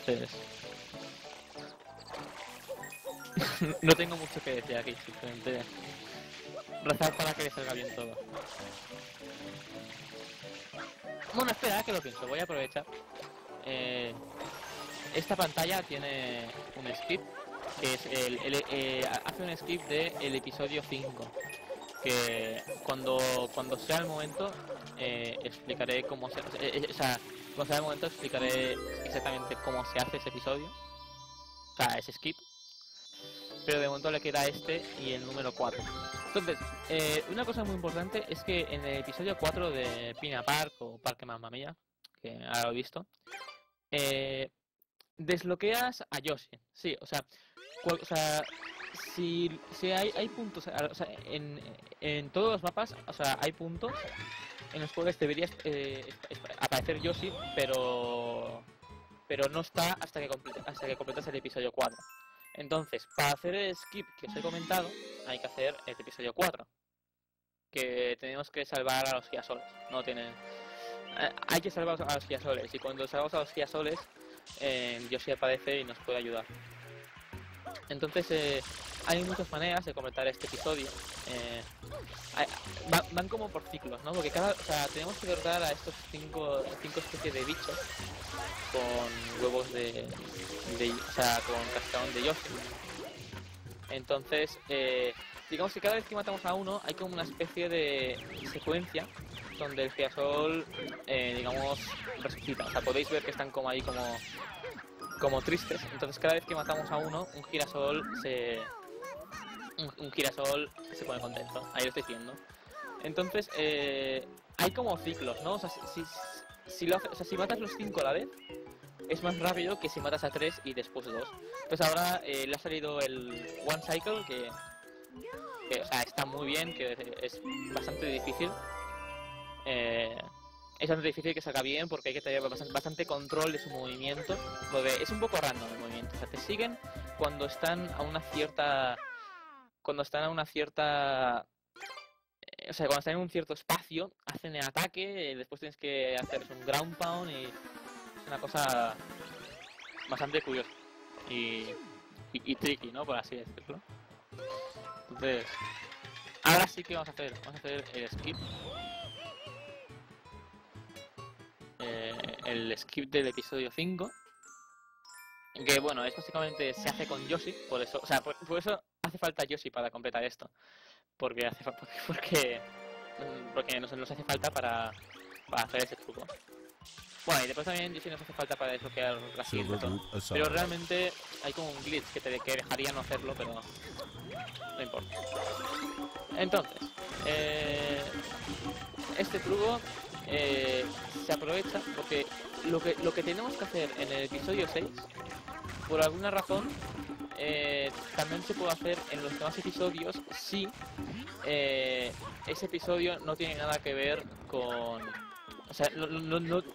Entonces, no tengo mucho que decir aquí, simplemente rezar para que salga bien todo. Bueno, espera, que lo pienso, voy a aprovechar. Eh, esta pantalla tiene un skip, que es el, eh, hace un skip del episodio 5. Que cuando, cuando sea el momento eh, explicaré cómo se. eh, o sea, cuando sea el momento explicaré exactamente cómo se hace ese episodio. O sea, ese skip. Pero de momento le queda este y el número 4. Entonces, eh, una cosa muy importante es que en el episodio 4 de Pina Park o Parque Mamma Mía, que ahora lo he visto, eh, desbloqueas a Yoshi. Sí, o sea, o sea si, si hay, hay puntos, o sea, en, en todos los mapas, o sea, hay puntos en los cuales debería eh, aparecer Yoshi, pero pero no está hasta que hasta que completas el episodio 4. Entonces, para hacer el skip que os he comentado, hay que hacer el episodio 4. Que tenemos que salvar a los giasoles. No tiene. eh, hay que salvar a los giasoles. Y cuando salvamos a los giasoles, eh, Yoshi aparece y nos puede ayudar. Entonces, eh, hay muchas maneras de completar este episodio. Eh, hay- va- van como por ciclos, ¿no? Porque cada, o sea, tenemos que derrotar a estos cinco, cinco especies de bichos con huevos de, de- o sea, con cascarón de Yoshi. Entonces, eh, digamos que cada vez que matamos a uno hay como una especie de secuencia donde el girasol, eh, digamos, resucita. O sea, podéis ver que están como ahí como, como tristes. Entonces cada vez que matamos a uno, un girasol se, un, un girasol se pone contento. Ahí lo estoy viendo. Entonces, eh, hay como ciclos, ¿no? O sea, si, si, lo hace- o sea, si matas los cinco a la vez, es más rápido que si matas a tres y después dos. Entonces ahora eh, le ha salido el One Cycle, que, que, o sea, está muy bien, que es bastante difícil. Eh, es bastante difícil que salga bien porque hay que tener bastante, control de su movimiento. De- es un poco random el movimiento. O sea, te siguen cuando están a una cierta. Cuando están a una cierta. eh, O sea, cuando están en un cierto espacio, hacen el ataque, eh, después tienes que hacer un ground pound y es una cosa bastante curiosa y, y tricky, ¿no? Por así decirlo. Entonces, ahora sí que vamos a hacer, vamos a hacer el skip. Eh, el skip del episodio 5. Que bueno, es básicamente se hace con Yoshi, por eso, o sea, por, por eso hace falta Yoshi para completar esto. Porque hace porque, porque, mm, porque nos, nos hace falta para, para hacer ese truco. Bueno, y después también Yoshi nos hace falta para desbloquear la siguiente. Pero realmente hay como un glitch que te que dejaría no hacerlo, pero no importa. Entonces, eh, este truco eh, se aprovecha porque lo que, lo que tenemos que hacer en el episodio 6, por alguna razón, eh, también se puede hacer en los demás episodios si eh, ese episodio no tiene nada que ver con... O sea,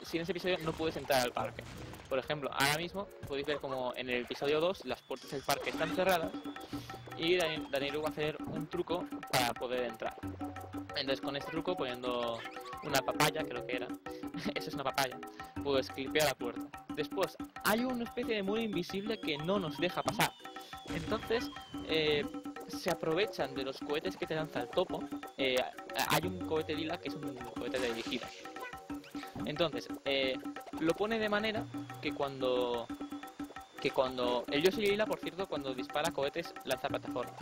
si en ese episodio no puedes entrar al parque. Por ejemplo, ahora mismo podéis ver como en el episodio 2 las puertas del parque están cerradas y Dani- Daniel va a hacer un truco para poder entrar. Entonces con este truco poniendo una papaya, creo que era, eso es una papaya, puedes clipear la puerta. Después hay una especie de muro invisible que no nos deja pasar. Entonces eh, se aprovechan de los cohetes que te lanza el topo. Eh, hay un cohete lila que es un cohete de dirigido. Entonces, eh, lo pone de manera que cuando que cuando el Yoshi Lila, por cierto, cuando dispara cohetes lanza plataformas.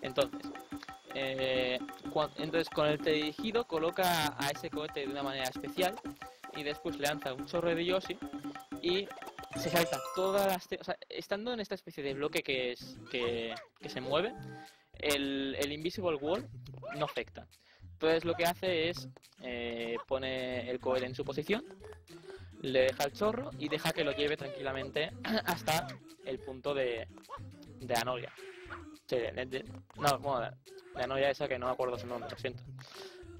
Entonces, eh, cuan- entonces con el teledirigido coloca a ese cohete de una manera especial y después le lanza un chorro de Yoshi y se salta todas las... te- O sea, estando en esta especie de bloque que es que, que se mueve, el, el Invisible Wall no afecta. Entonces lo que hace es eh, pone el cohete en su posición, le deja el chorro y deja que lo lleve tranquilamente hasta el punto de, de Anoria. No, bueno, de, de Anoria esa que no me acuerdo su nombre, lo siento.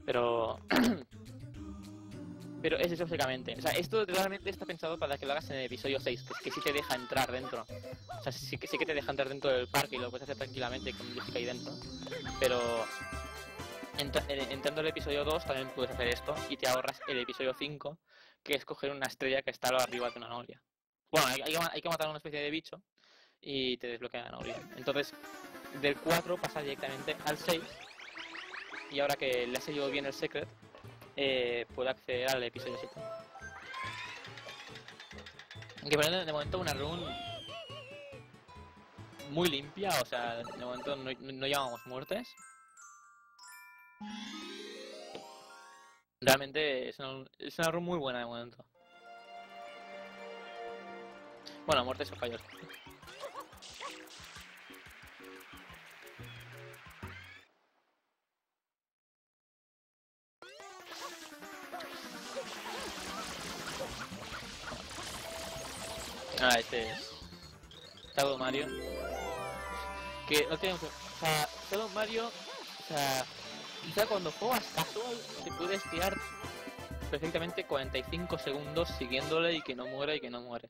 Pero... Pero es eso básicamente. O sea, esto realmente está pensado para que lo hagas en el episodio 6, que, que sí te deja entrar dentro. O sea, sí, que sí que te deja entrar dentro del parque y lo puedes hacer tranquilamente con música ahí dentro. Pero en- entrando al episodio 2 también puedes hacer esto y te ahorras el episodio 5, que es coger una estrella que está arriba de una noria. Bueno, hay, que matar a una especie de bicho y te desbloquea la noria. Entonces, del 4 pasa directamente al 6 y ahora que le ha salido bien el secret, eh, puede acceder al episodio 7. Aunque de momento una run muy limpia, o sea, de momento no, no llevamos muertes. Realmente es una, es una run muy buena de momento. Bueno, muertes o fallos. Ah, este es Shadow Mario. Que no tiene... O sea, Mario... O sea, quizá cuando juegas casual te puedes tirar perfectamente 45 segundos siguiéndole y que no muera y que no muere.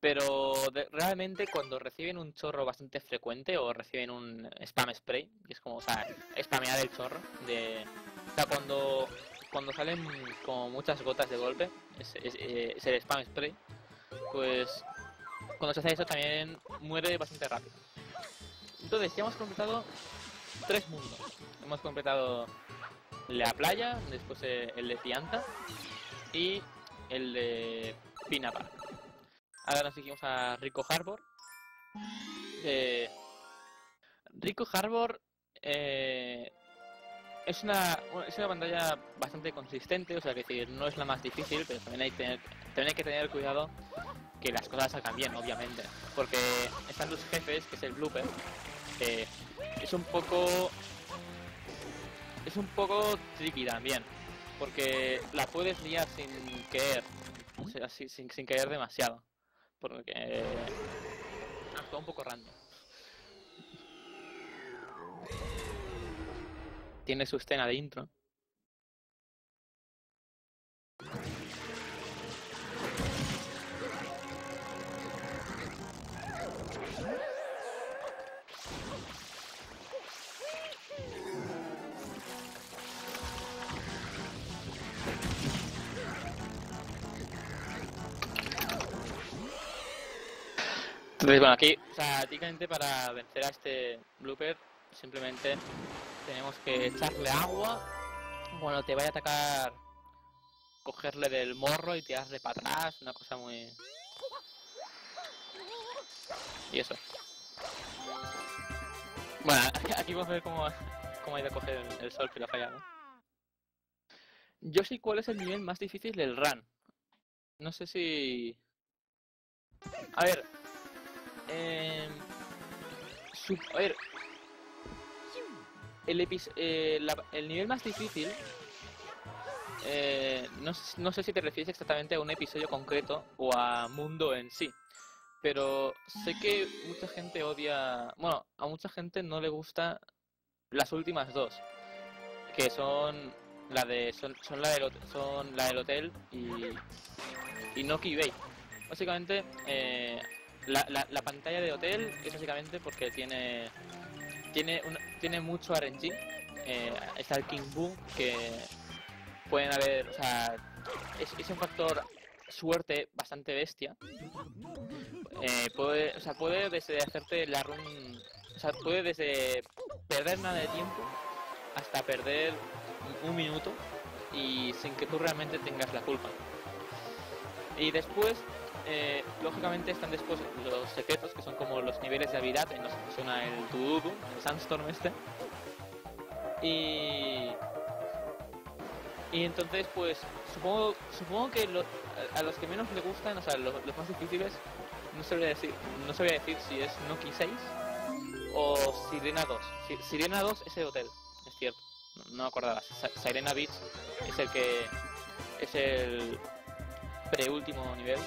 Pero de- realmente cuando reciben un chorro bastante frecuente o reciben un spam spray, que es como, o sea, spamear el chorro, de, o sea, cuando, cuando salen como muchas gotas de golpe, es, es- eh, es el spam spray, pues cuando se hace eso también muere bastante rápido. Entonces ya hemos completado tres mundos. Hemos completado la playa, después eh, el de Pianta y el de Pina Park. Ahora nos dirigimos a Rico Harbor. Eh, Rico Harbor eh, es una es una pantalla bastante consistente, o sea que decir, no es la más difícil, pero también hay, tener, también hay que tener cuidado que las cosas salgan bien, obviamente. Porque están los jefes, que es el blooper, es un poco es un poco tricky también porque la puedes liar sin caer o sea, sin, sin, caer demasiado porque actúa un poco random. Tiene su escena de intro Bueno, aquí, o sea, prácticamente para vencer a este blooper, simplemente tenemos que echarle agua. Cuando te vaya a atacar, cogerle del morro y tirarle para atrás, una cosa muy... Y eso. Bueno, aquí vamos a ver cómo, cómo ha ido a coger el, el sol que lo ha fallado. Yo sé cuál es el nivel más difícil del run. No sé si... A ver, eh, a ver, el, epis- eh, la- el nivel más difícil, eh, no, no sé si te refieres exactamente a un episodio concreto o a mundo en sí, pero sé que mucha gente odia, bueno, a mucha gente no le gusta las últimas dos, que son la de son, son la del son la del hotel y y Noki Bay. Básicamente eh, la, la, la pantalla de hotel es básicamente porque tiene tiene un- tiene mucho RNG. Eh, está el King Boom que pueden haber, o sea, es, es un factor suerte bastante bestia. Eh, puede, o sea, puede desde hacerte la run, o sea, puede desde perder nada de tiempo hasta perder un minuto y sin que tú realmente tengas la culpa. Y después, eh, lógicamente, están después los secretos, que son como los niveles de habilidad en los que funciona el Tududu, el Sandstorm este. Y. Y entonces, pues, supongo, supongo que lo- a los que menos le gustan, o sea, los, más difíciles, no sabría decir, no sabría decir si es Noki 6 o Sirena 2. Si- Sirena 2 es el hotel, es cierto, no, no me acordaba. Sirena Beach es el que es el preúltimo nivel.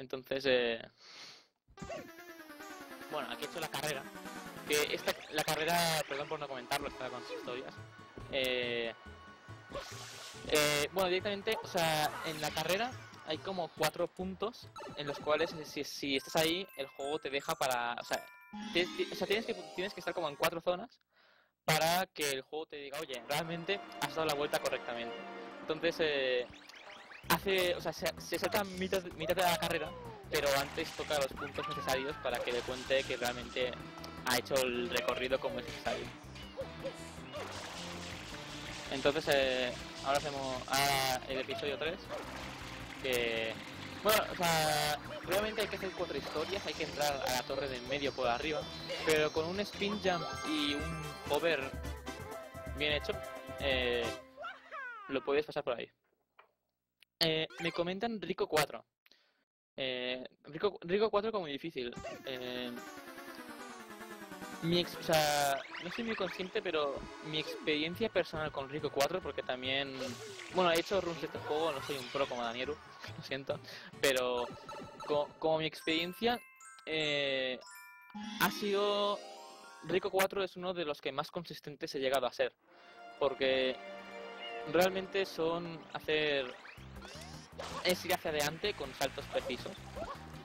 Entonces, eh... bueno, aquí he hecho la carrera. Que esta, la carrera, perdón por no comentarlo, estaba con sus historias. Eh... eh, bueno, directamente, o sea, en la carrera hay como cuatro puntos en los cuales eh, si, si estás ahí, el juego te deja para, o sea, ti- ti- o sea, tienes que tienes que estar como en cuatro zonas para que el juego te diga, oye, realmente has dado la vuelta correctamente. Entonces, eh, hace, o sea, se, se salta mitad, mitad de la carrera, pero antes toca los puntos necesarios para que le cuente que realmente ha hecho el recorrido como es necesario. Entonces, eh, ahora hacemos ahora el episodio 3, que... Bueno, o sea, realmente hay que hacer cuatro historias, hay que entrar a la torre del medio por arriba, pero con un spin jump y un hover bien hecho, eh, lo puedes pasar por ahí. Eh, me comentan Rico 4. Eh, Rico, Rico 4 como difícil. Eh, mi ex- o sea, no soy muy consciente, pero mi experiencia personal con Rico 4, porque también, bueno, he hecho runs de este juego, no soy un pro como Danieru, lo siento, pero co- como, mi experiencia eh, ha sido Rico 4 es uno de los que más consistentes he llegado a ser, porque realmente son hacer es ir hacia adelante con saltos precisos.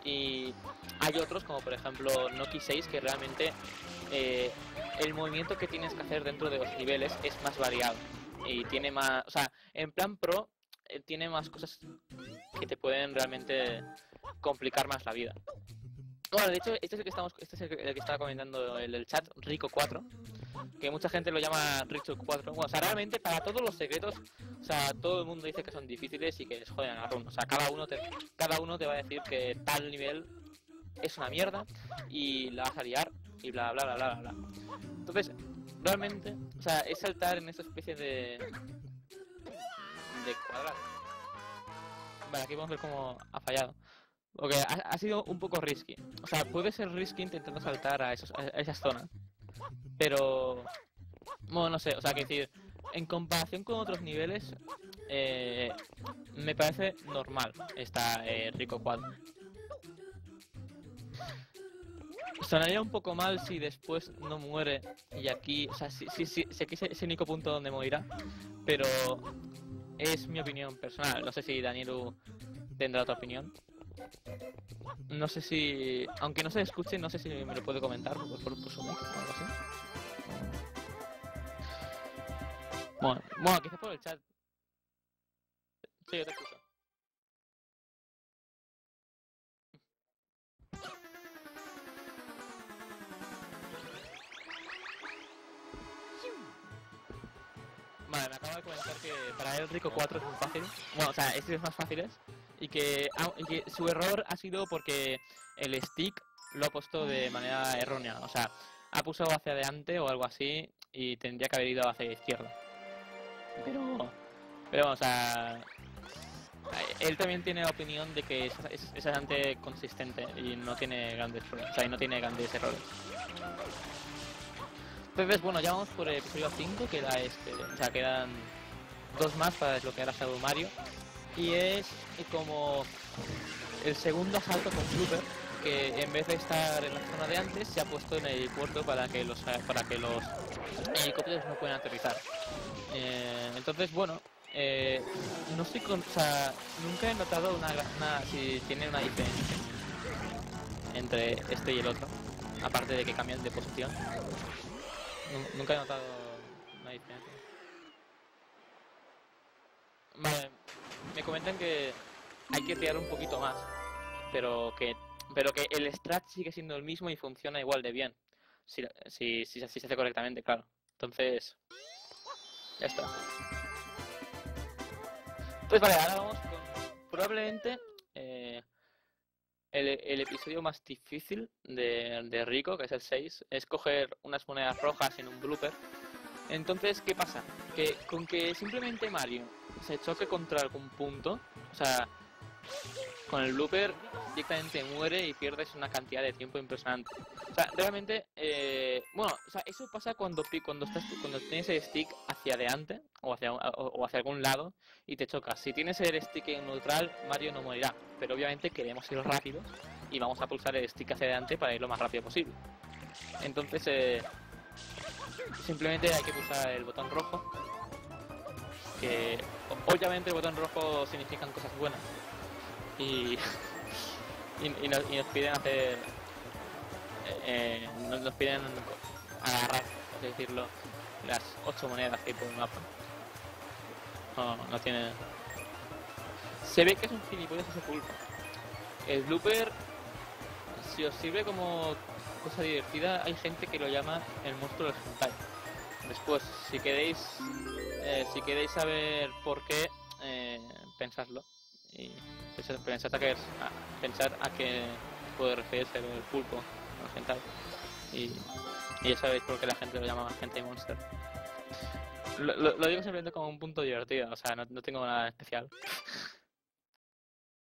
Y hay otros como por ejemplo Noki 6 que realmente eh, el movimiento que tienes que hacer dentro de los niveles es más variado. Y tiene más, o sea, en plan pro eh, tiene más cosas que te pueden realmente complicar más la vida. Bueno, de hecho, este es el que estamos, este es el que, estaba comentando el chat, Rico 4, que mucha gente lo llama Rico 4. Bueno, o sea, realmente para todos los secretos, o sea, todo el mundo dice que son difíciles y que les joden a. O sea, cada uno te, cada uno te va a decir que tal nivel es una mierda y la vas a liar y bla bla bla bla bla. Entonces, realmente, o sea, es saltar en esta especie de de cuadrado. Vale, aquí vamos a ver cómo ha fallado. Porque ha, ha sido un poco risky. O sea, puede ser risky intentando saltar a, esos, a esas zonas. Pero... Bueno, no sé, o sea, que decir, en comparación con otros niveles, eh, me parece normal esta eh, Rico 4. Sonaría un poco mal si después no muere y aquí, o sea, si, si, si, si aquí es ese único punto donde morirá, pero es mi opinión personal. No sé si Danielu tendrá otra opinión. No sé si, aunque no se escuche, no sé si me lo puede comentar por, por, por su mic o algo así. Bueno, bueno, quizás por el chat. Sí, yo te escucho. Vale, me acaba de comentar que para él Rico 4 es muy fácil. Bueno, o sea, este es más fáciles. Y que, su error ha sido porque el stick lo ha puesto de manera errónea. O sea, ha pulsado hacia adelante o algo así y tendría que haber ido hacia la izquierda. Pero, pero o sea, él también tiene la opinión de que es, es, es bastante consistente y no tiene grandes problemas, o sea, y no tiene grandes errores. Entonces, bueno, ya vamos por el episodio 5, queda este, o sea, quedan dos más para desbloquear a Shadow Mario. Y es como el segundo asalto con Flooper, que en vez de estar en la zona de antes, se ha puesto en el puerto para que los, para que los helicópteros no puedan aterrizar. Eh, entonces, bueno, eh, no estoy con, o sea, nunca he notado una, una, si tiene una diferencia entre este y el otro, aparte de que cambian de posición. Nu- Nunca he notado una diferencia. Vale, me comentan que hay que tirar un poquito más, pero que pero que el strat sigue siendo el mismo y funciona igual de bien. Si, si, si, si se hace correctamente, claro. Entonces, ya está. Pues vale, ahora vamos con probablemente eh, el, el episodio más difícil de, de Rico, que es el 6, es coger unas monedas rojas en un blooper. Entonces, ¿qué pasa? Que con que simplemente Mario se choque contra algún punto, o sea, con el blooper directamente muere y pierdes una cantidad de tiempo impresionante. O sea, realmente, eh, bueno, o sea, eso pasa cuando cuando estás cuando tienes el stick hacia adelante o hacia o, o hacia algún lado y te chocas. Si tienes el stick en neutral, Mario no morirá, pero obviamente queremos ir rápidos y vamos a pulsar el stick hacia adelante para ir lo más rápido posible. Entonces, eh, simplemente hay que pulsar el botón rojo, que obviamente el botón rojo significan cosas buenas y, y, nos, piden hacer eh, nos, piden agarrar, por decirlo, las ocho monedas que hay por el mapa. No, no tiene. Se ve que es un gilipollas ese pulpo. El blooper, si os sirve como cosa divertida, hay gente que lo llama el monstruo del hentai. Después, si queréis, eh, si queréis saber por qué, eh, pensadlo y pensad, pensad a qué a, qué puede referirse el pulpo al hentai y, y ya sabéis por qué la gente lo llama hentai monster. Lo, digo simplemente como un punto divertido, o sea, no, tengo nada especial.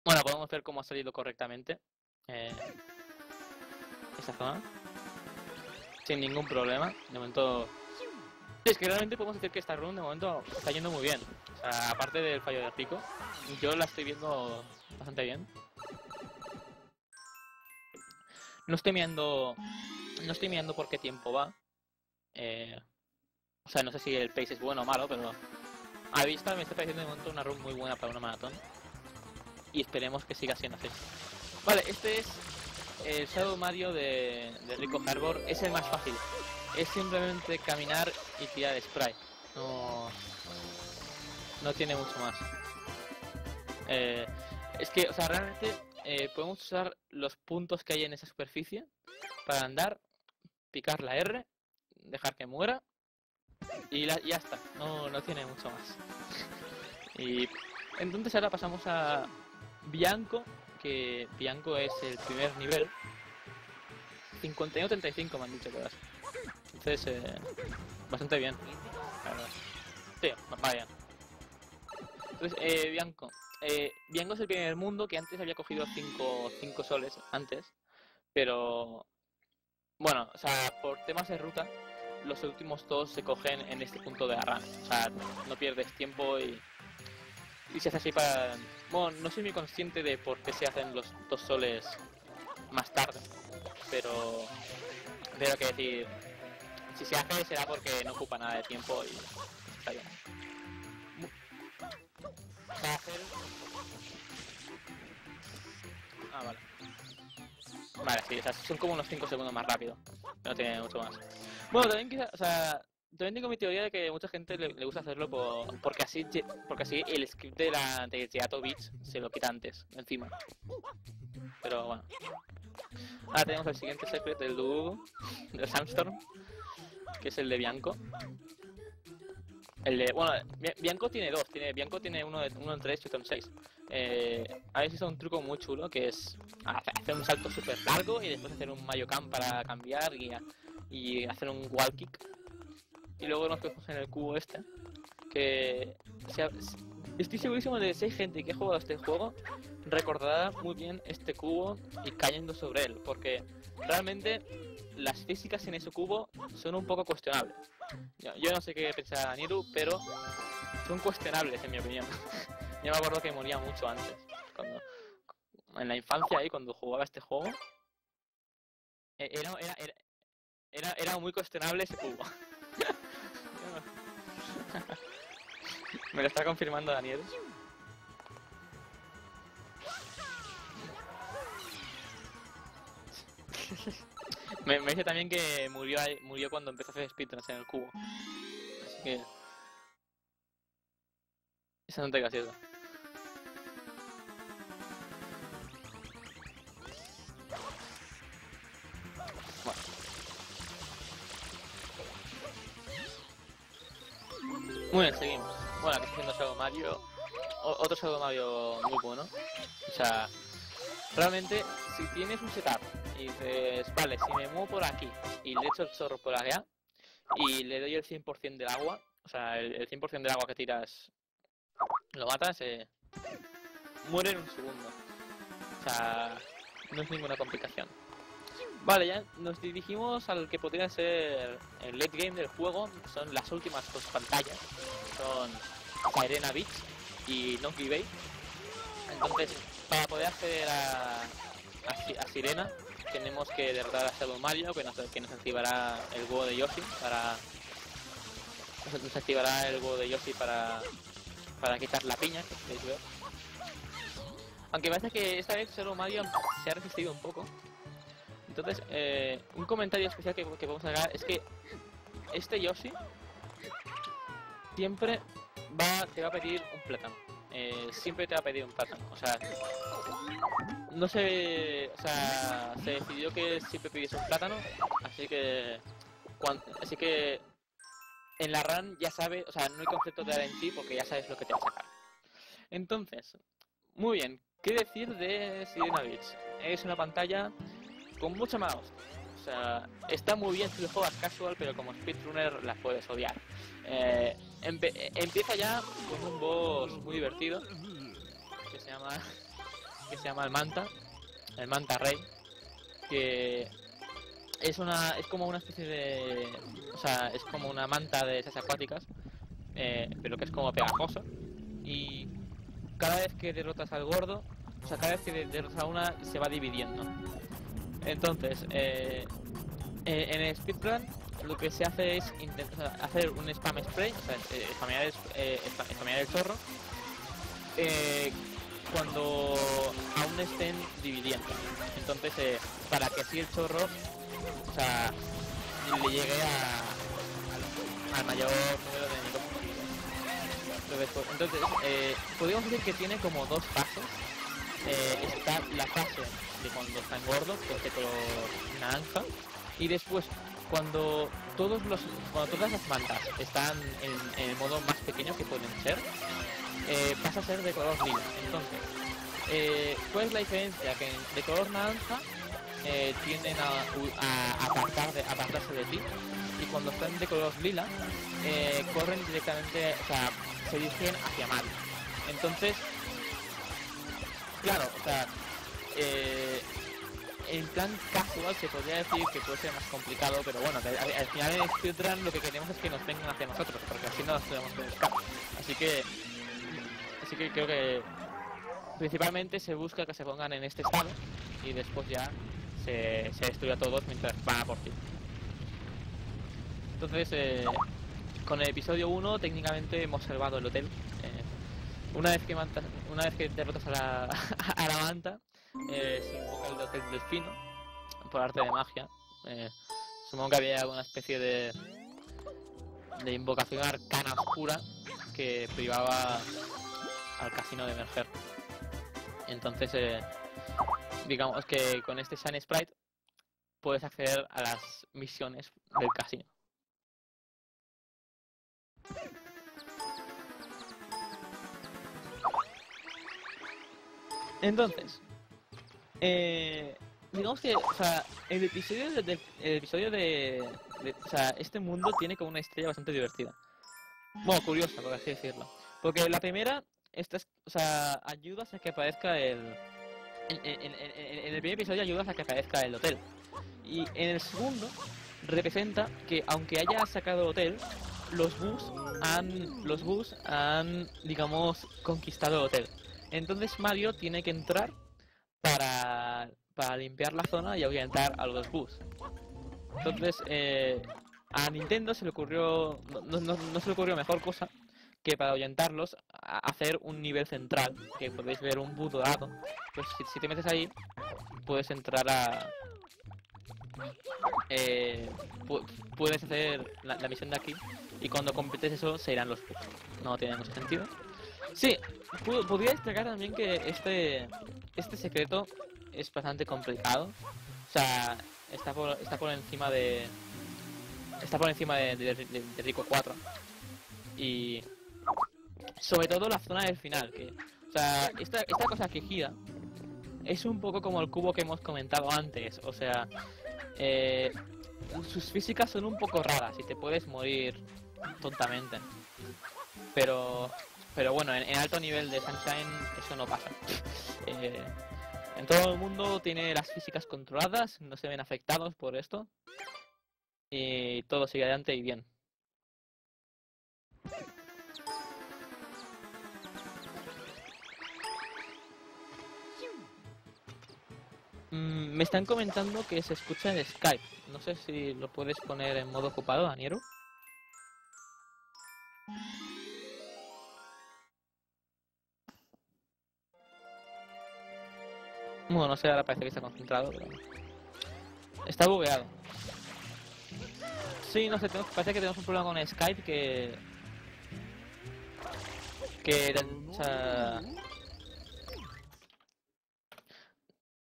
Bueno, podemos ver cómo ha salido correctamente eh, esta zona. Sin ningún problema. De momento... Es que realmente podemos decir que esta run de momento está yendo muy bien. O sea, aparte del fallo de pico, yo la estoy viendo bastante bien. No estoy mirando... No estoy mirando por qué tiempo va. Eh, o sea, no sé si el pace es bueno o malo, pero a vista me está pareciendo de momento una run muy buena para una maratón. Y esperemos que siga siendo así. Vale, este es el Shadow Mario de, de Rico Harbor. Es el más fácil. Es simplemente caminar y tirar spray. No, no tiene mucho más. Eh, es que, o sea, realmente eh, podemos usar los puntos que hay en esa superficie para andar, picar la R, dejar que muera y ya está. No, no tiene mucho más. Y entonces ahora pasamos a Bianco, que Bianco es el primer nivel. 51-35 me han dicho que. Entonces, eh, bastante bien. Sí, va bien. Entonces, eh, Bianco. eh, Bianco es el primer mundo que antes había cogido 5 cinco soles antes, pero bueno, o sea, por temas de ruta, los últimos dos se cogen en este punto de arran. O sea, no pierdes tiempo y, y se hace así para... Bueno, no soy muy consciente de por qué se hacen los dos soles más tarde, pero tengo que decir, si se hace será porque no ocupa nada de tiempo y está bien. Hacer- Ah, vale. Vale, sí, o sea, son como unos 5 segundos más rápido. No tiene mucho más. Bueno, también quizá, o sea, también tengo mi teoría de que mucha gente le, gusta hacerlo por- porque así porque así el script de la de Teatro se lo quita antes, encima. Pero bueno. Ahora tenemos el siguiente secret del Dugu, del Sandstorm, que es el de Bianco. El de, bueno, Bi- Bianco tiene dos, tiene, Bianco tiene uno, de, uno en 3 y otro en 6. Eh, a veces es un truco muy chulo que es hace- hacer un salto súper largo y después hacer un Mayo Cam para cambiar y, y hacer un wall kick. Y luego nos cogemos en el cubo este. Que o sea, s- estoy segurísimo de que si hay gente que ha jugado este juego, recordará muy bien este cubo y cayendo sobre él. Porque realmente las físicas en ese cubo son un poco cuestionables. Yo, yo no sé qué pensará Niru, pero son cuestionables en mi opinión. yo me acuerdo que moría mucho antes. Cuando, en la infancia ahí, cuando jugaba este juego, e- era, era, era, era, era muy cuestionable ese cubo. Me lo está confirmando Daniel. me, dice también que murió, murió cuando empezó a hacer speedruns en el cubo. Así que... Esa no te graciosa. Bueno. Seguimos. Bueno, aquí está haciendo Shadow Mario. Otro Shadow Mario muy bueno. O sea, realmente, si tienes un setup y dices, vale, si me muevo por aquí y le echo el zorro por allá y le doy el 100% del agua, o sea, el, el 100% del agua que tiras lo matas, eh, muere en un segundo. O sea, no es ninguna complicación. Vale, ya nos dirigimos al que podría ser el late game del juego, son las últimas dos pantallas, son Arena Beach y Noki Bay. Entonces, para poder acceder a, a, Si- a Sirena, tenemos que derrotar a Shadow Mario, que nos, que nos activará el huevo de Yoshi para... Nos, activará el huevo de Yoshi para, para quitar la piña, que podéis ver. Aunque parece que esta vez Shadow Mario se ha resistido un poco. Entonces, eh, un comentario especial que, que podemos sacar es que este Yoshi siempre va, te va a pedir un plátano. Eh, siempre te va a pedir un plátano. O sea, no sé, o sea, se decidió que siempre pidiese un plátano, así que, cuan- así que en la run ya sabes, o sea, no hay concepto de RNG porque ya sabes lo que te va a sacar. Entonces, muy bien, ¿qué decir de Sirena Beach? Es una pantalla con mucha mouse. Está muy bien si lo juegas casual, pero como speedrunner la puedes odiar. Eh, empieza ya con un boss muy divertido que se llama que se llama el Manta, el Manta Rey, que es una es como una especie de o sea, es como una manta de esas acuáticas, eh, pero que es como pegajoso y cada vez que derrotas al gordo, o sea, cada vez que de- derrotas a una se va dividiendo. Entonces, eh, eh, en el speedrun lo que se hace es intentar hacer un spam spray, o sea, eh, spamear, el, eh, eh, cuando aún estén dividiendo. Entonces, para que así el zorro, o sea, le llegue a, al mayor número de enemigos posible. Entonces, pues, podríamos decir que tiene como dos fases. Está la fase de cuando están gordos, que es de color naranja, y después cuando todos los cuando todas las mantas están en, el modo más pequeño que pueden ser, eh, pasa a ser de color lila. Entonces, eh, ¿cuál es la diferencia? Que de color naranja eh, tienden a, a apartarse de ti y cuando están de color lila eh, corren directamente, o sea, se dirigen hacia Mario. Entonces, claro, o sea, eh, en plan casual se podría decir que puede ser más complicado, pero bueno, al, al final en speedrun lo que queremos es que nos vengan hacia nosotros, porque así no nos podemos buscar. Así que, así que creo que principalmente se busca que se pongan en este estado y después ya se, se destruye a todos mientras van a por ti. Entonces, eh, con el episodio 1 técnicamente hemos salvado el hotel. Eh, una vez que una vez que derrotas a la, a la manta, eh, se invoca el hotel delfino por arte de magia. Eh, supongo que había alguna especie de de invocación arcana oscura que privaba al casino de emerger. Entonces, eh, digamos que con este Shine Sprite puedes acceder a las misiones del casino. Entonces, eh, digamos que, o sea, el episodio de, el episodio de, o sea, este mundo tiene como una historia bastante divertida. Bueno, curiosa, por así decirlo. Porque la primera, esta es- o sea, ayudas a que aparezca el, en- en el primer episodio ayudas a que aparezca el hotel. Y en el segundo representa que aunque haya sacado el hotel, los bus han, los bus han, digamos, conquistado el hotel. Entonces Mario tiene que entrar para, para limpiar la zona y ahuyentar a los bus. Entonces, eh, a Nintendo se le ocurrió, no, no- se le ocurrió mejor cosa que para ahuyentarlos hacer un nivel central, que podéis ver un bus dorado. Pues si, te metes ahí, puedes entrar a... eh, pu- puedes hacer la, la misión de aquí y cuando completes eso se irán los bus. No tiene mucho sentido. Sí, podría destacar también que este, este secreto es bastante complicado. O sea, está por, está por encima de. Está por encima de Rico 4. Y. Sobre todo la zona del final. Que, o sea, esta, esta cosa que gira es un poco como el cubo que hemos comentado antes. O sea, eh, sus físicas son un poco raras y te puedes morir tontamente. Pero. Pero bueno, en, alto nivel de Sunshine eso no pasa. Eh, en todo el mundo tiene las físicas controladas, no se ven afectados por esto. Y todo sigue adelante y bien. Mm, me están comentando que se escucha en Skype. No sé si lo puedes poner en modo ocupado, Daniero. Bueno, no sé, ahora parece que está concentrado, pero... Está bugueado. Sí, no sé, parece que tenemos un problema con Skype que... Que... o.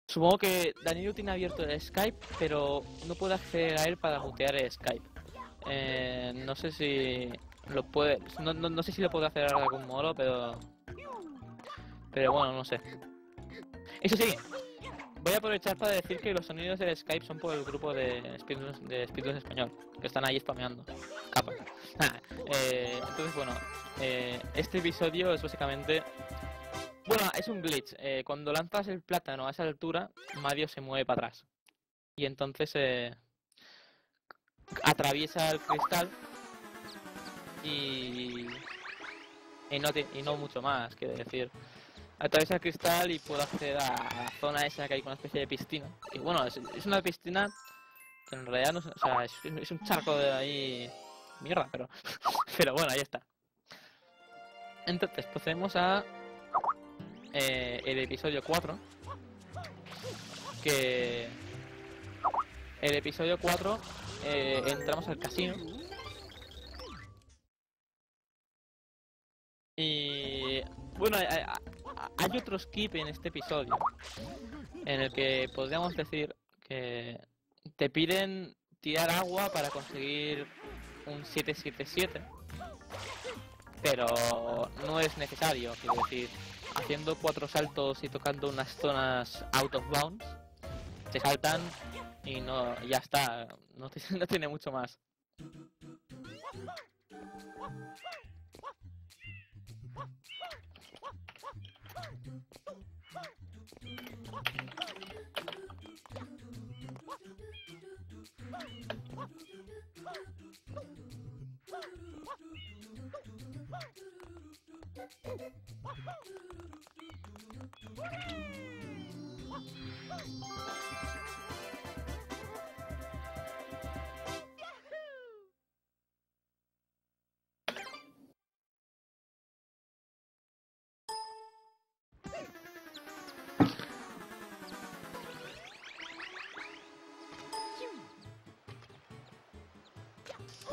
Supongo que Danilo tiene abierto el Skype, pero no puede acceder a él para mutear el Skype. Eh, no sé si lo puede... No, no, no sé si lo puede hacer de algún modo, pero... Pero bueno, no sé. Eso sí, voy a aprovechar para decir que los sonidos del Skype son por el grupo de espíritus, de español, que están ahí spameando. Capa. Nada, eh, entonces, bueno, eh, este episodio es básicamente... Bueno, es un glitch. eh, cuando lanzas el plátano a esa altura, Mario se mueve para atrás. Y entonces eh, atraviesa el cristal y... Y no, ti- y no mucho más, quiero decir atraviesa el cristal y puedo acceder a la zona esa que hay con una especie de piscina. Y bueno, es, una piscina que en realidad no o sea, es, un charco de ahí mierda, pero pero bueno, ahí está. Entonces, procedemos a eh, el episodio 4 que el episodio 4 eh, entramos al casino y bueno, hay, hay- otro skip en este episodio en el que podríamos decir que te piden tirar agua para conseguir un 777 pero no es necesario, quiero decir, haciendo cuatro saltos y tocando unas zonas out of bounds, te saltan y no ya está, no tiene mucho más. Hooray!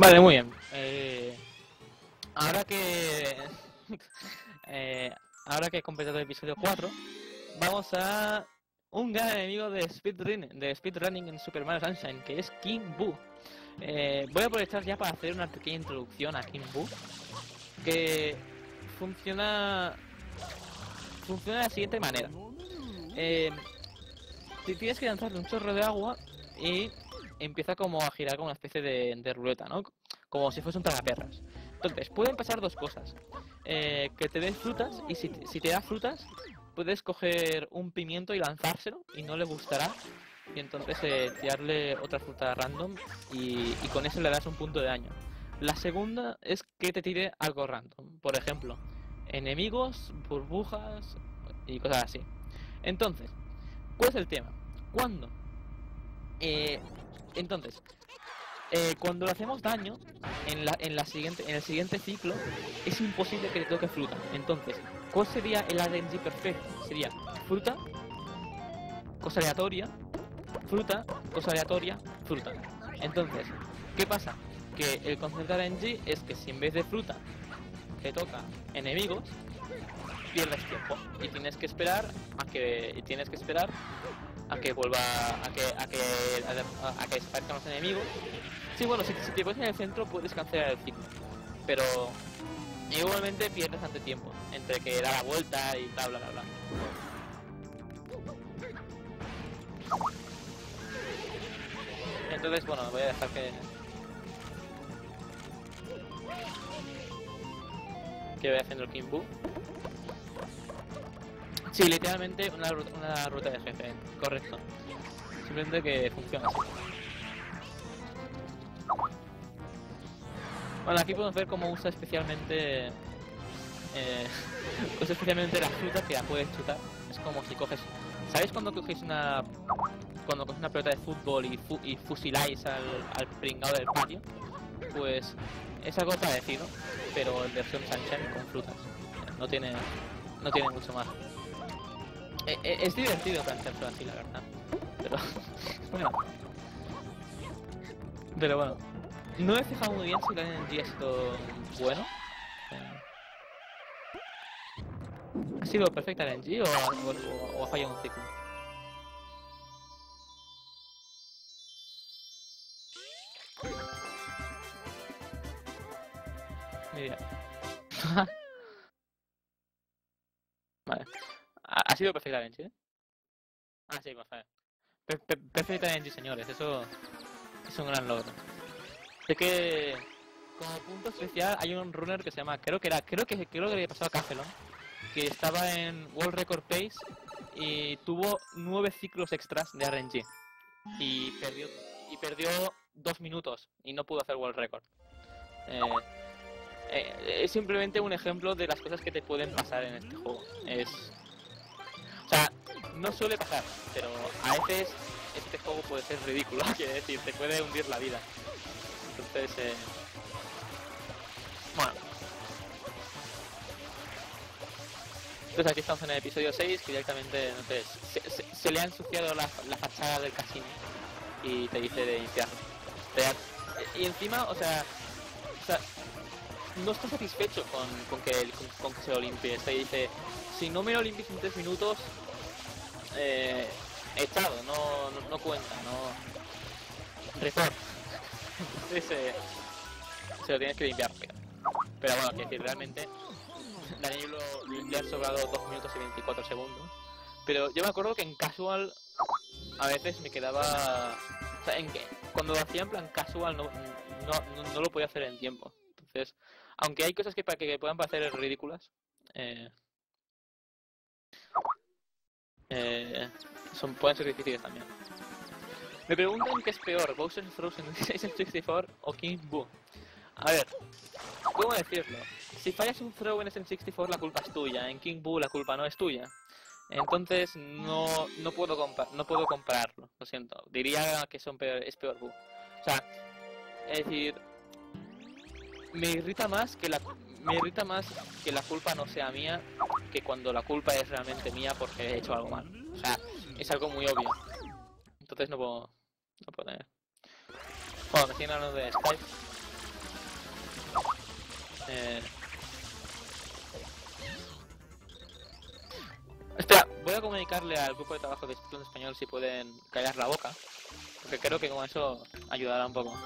Vale, muy bien. Eh, ahora que. eh, ahora que he completado el episodio 4, vamos a un gran enemigo de speedrunning, de speedrunning en Super Mario Sunshine, que es King Boo. Eh, voy a aprovechar ya para hacer una pequeña introducción a King Boo, que funciona funciona de la siguiente manera. Eh, tienes que lanzarle un chorro de agua y empieza como a girar como una especie de, ruleta, ¿no? Como si fuese un tragaperras. Entonces, pueden pasar dos cosas. Eh, que te des frutas y si, te da frutas, puedes coger un pimiento y lanzárselo y no le gustará. Y entonces eh, tirarle otra fruta random y, y con eso le das un punto de daño. La segunda es que te tire algo random. Por ejemplo, enemigos, burbujas y cosas así. Entonces, ¿cuál es el tema? Cuando eh, entonces, eh, cuando le hacemos daño en, la, en, la siguiente, en el siguiente ciclo, es imposible que le toque fruta. Entonces, ¿cuál sería el RNG perfecto? Sería fruta, cosa aleatoria, fruta, cosa aleatoria, fruta. Entonces, ¿qué pasa? Que el concepto RNG es que si en vez de fruta te toca enemigos, pierdes tiempo y tienes que esperar a que tienes que esperar a que vuelva a que a que a, que desaparezcan los enemigos. Sí bueno si, te pones en el centro puedes cancelar el ciclo. Pero igualmente pierdes bastante tiempo entre que da la vuelta y bla bla bla bla. Entonces bueno voy a dejar que que vaya haciendo el Boo Sí, literalmente una, una ruta de jefe, correcto. Simplemente que funciona así. Bueno, aquí podemos ver cómo usa especialmente... Eh, especialmente las frutas que la puedes chutar. Es como si coges... ¿Sabéis cuando cogéis una... Cuando coges una pelota de fútbol y, fu- y fusiláis al, al pringado del patio? Pues es algo parecido, pero en versión Sunshine con frutas. No tiene, no tiene mucho más. Eh, eh, es divertido planteárselo así, la verdad. Pero, bueno. Pero bueno. No he fijado muy bien si la NG ha sido bueno. ¿Ha sido perfecta la NG o ha fallado un ciclo? Ni idea. vale. Ha, sido perfecta la NG, ¿eh? Ah, sí, pues vale. Per- per- perfecta NG, señores. Eso es un gran logro. Sé que como punto especial hay un runner que se llama, creo que era, creo que creo que le pasó a Cafelon, que estaba en World Record Pace y tuvo nueve ciclos extras de RNG y perdió y perdió dos minutos y no pudo hacer World Record. Eh, eh, es simplemente un ejemplo de las cosas que te pueden pasar en este juego. Es, sea, no suele pasar, pero a veces este juego puede ser ridículo, quiere decir, te puede hundir la vida. Entonces, eh... bueno. Entonces aquí estamos en el episodio 6, que directamente, no sé, se, le ha ensuciado la, la fachada del casino y te dice de limpiar. Y encima, o sea, o sea, no está satisfecho con, con que, con, con que se lo limpie. Te dice, si no me lo limpies en 3 minutos, eh, no, no, no cuenta, no... Report. Entonces se lo tienes que limpiar. Pero, bueno, quiero decir, realmente Daniel lo, le han sobrado 2 minutos y 24 segundos. Pero yo me acuerdo que en casual a veces me quedaba... O sea, en que cuando lo hacía en plan casual no, no, no, lo podía hacer en tiempo. Entonces, aunque hay cosas que, pa- que puedan parecer ridículas, eh, eh, son, pueden ser difíciles también. Me preguntan qué es peor, Bowser's Frozen 64 o King Boo. A ver, ¿Cómo decirlo? Si fallas un throw en SM64 la culpa es tuya, en King Boo la culpa no es tuya. Entonces no, no puedo comprar no puedo comprarlo, lo siento. Diría que son peor, es peor Boo. O sea, es decir, me irrita más que la me irrita más que la culpa no sea mía que cuando la culpa es realmente mía porque he hecho algo mal. O sea, es algo muy obvio. Entonces no puedo no puedo tener. Bueno, siguen hablando de Skype. Eh... Espera, voy a comunicarle al grupo de trabajo de Español si pueden callar la boca. Porque creo que con eso ayudará un poco.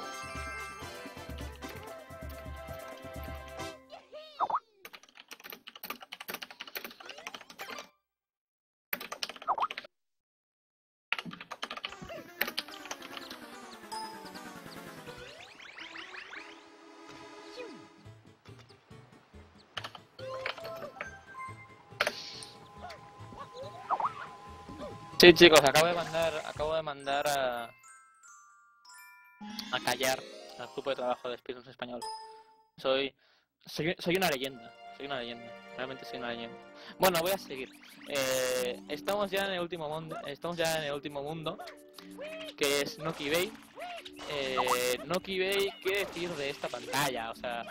Sí, chicos, acabo de mandar, acabo de mandar a, a callar al grupo de trabajo de Spiritus Español. Soy, soy, soy una leyenda, soy una leyenda, realmente soy una leyenda. Bueno, voy a seguir. Eh, estamos ya en el último mundo, estamos ya en el último mundo, que es Noki Bay. Eh, Noki Bay, ¿qué decir de esta pantalla? O sea,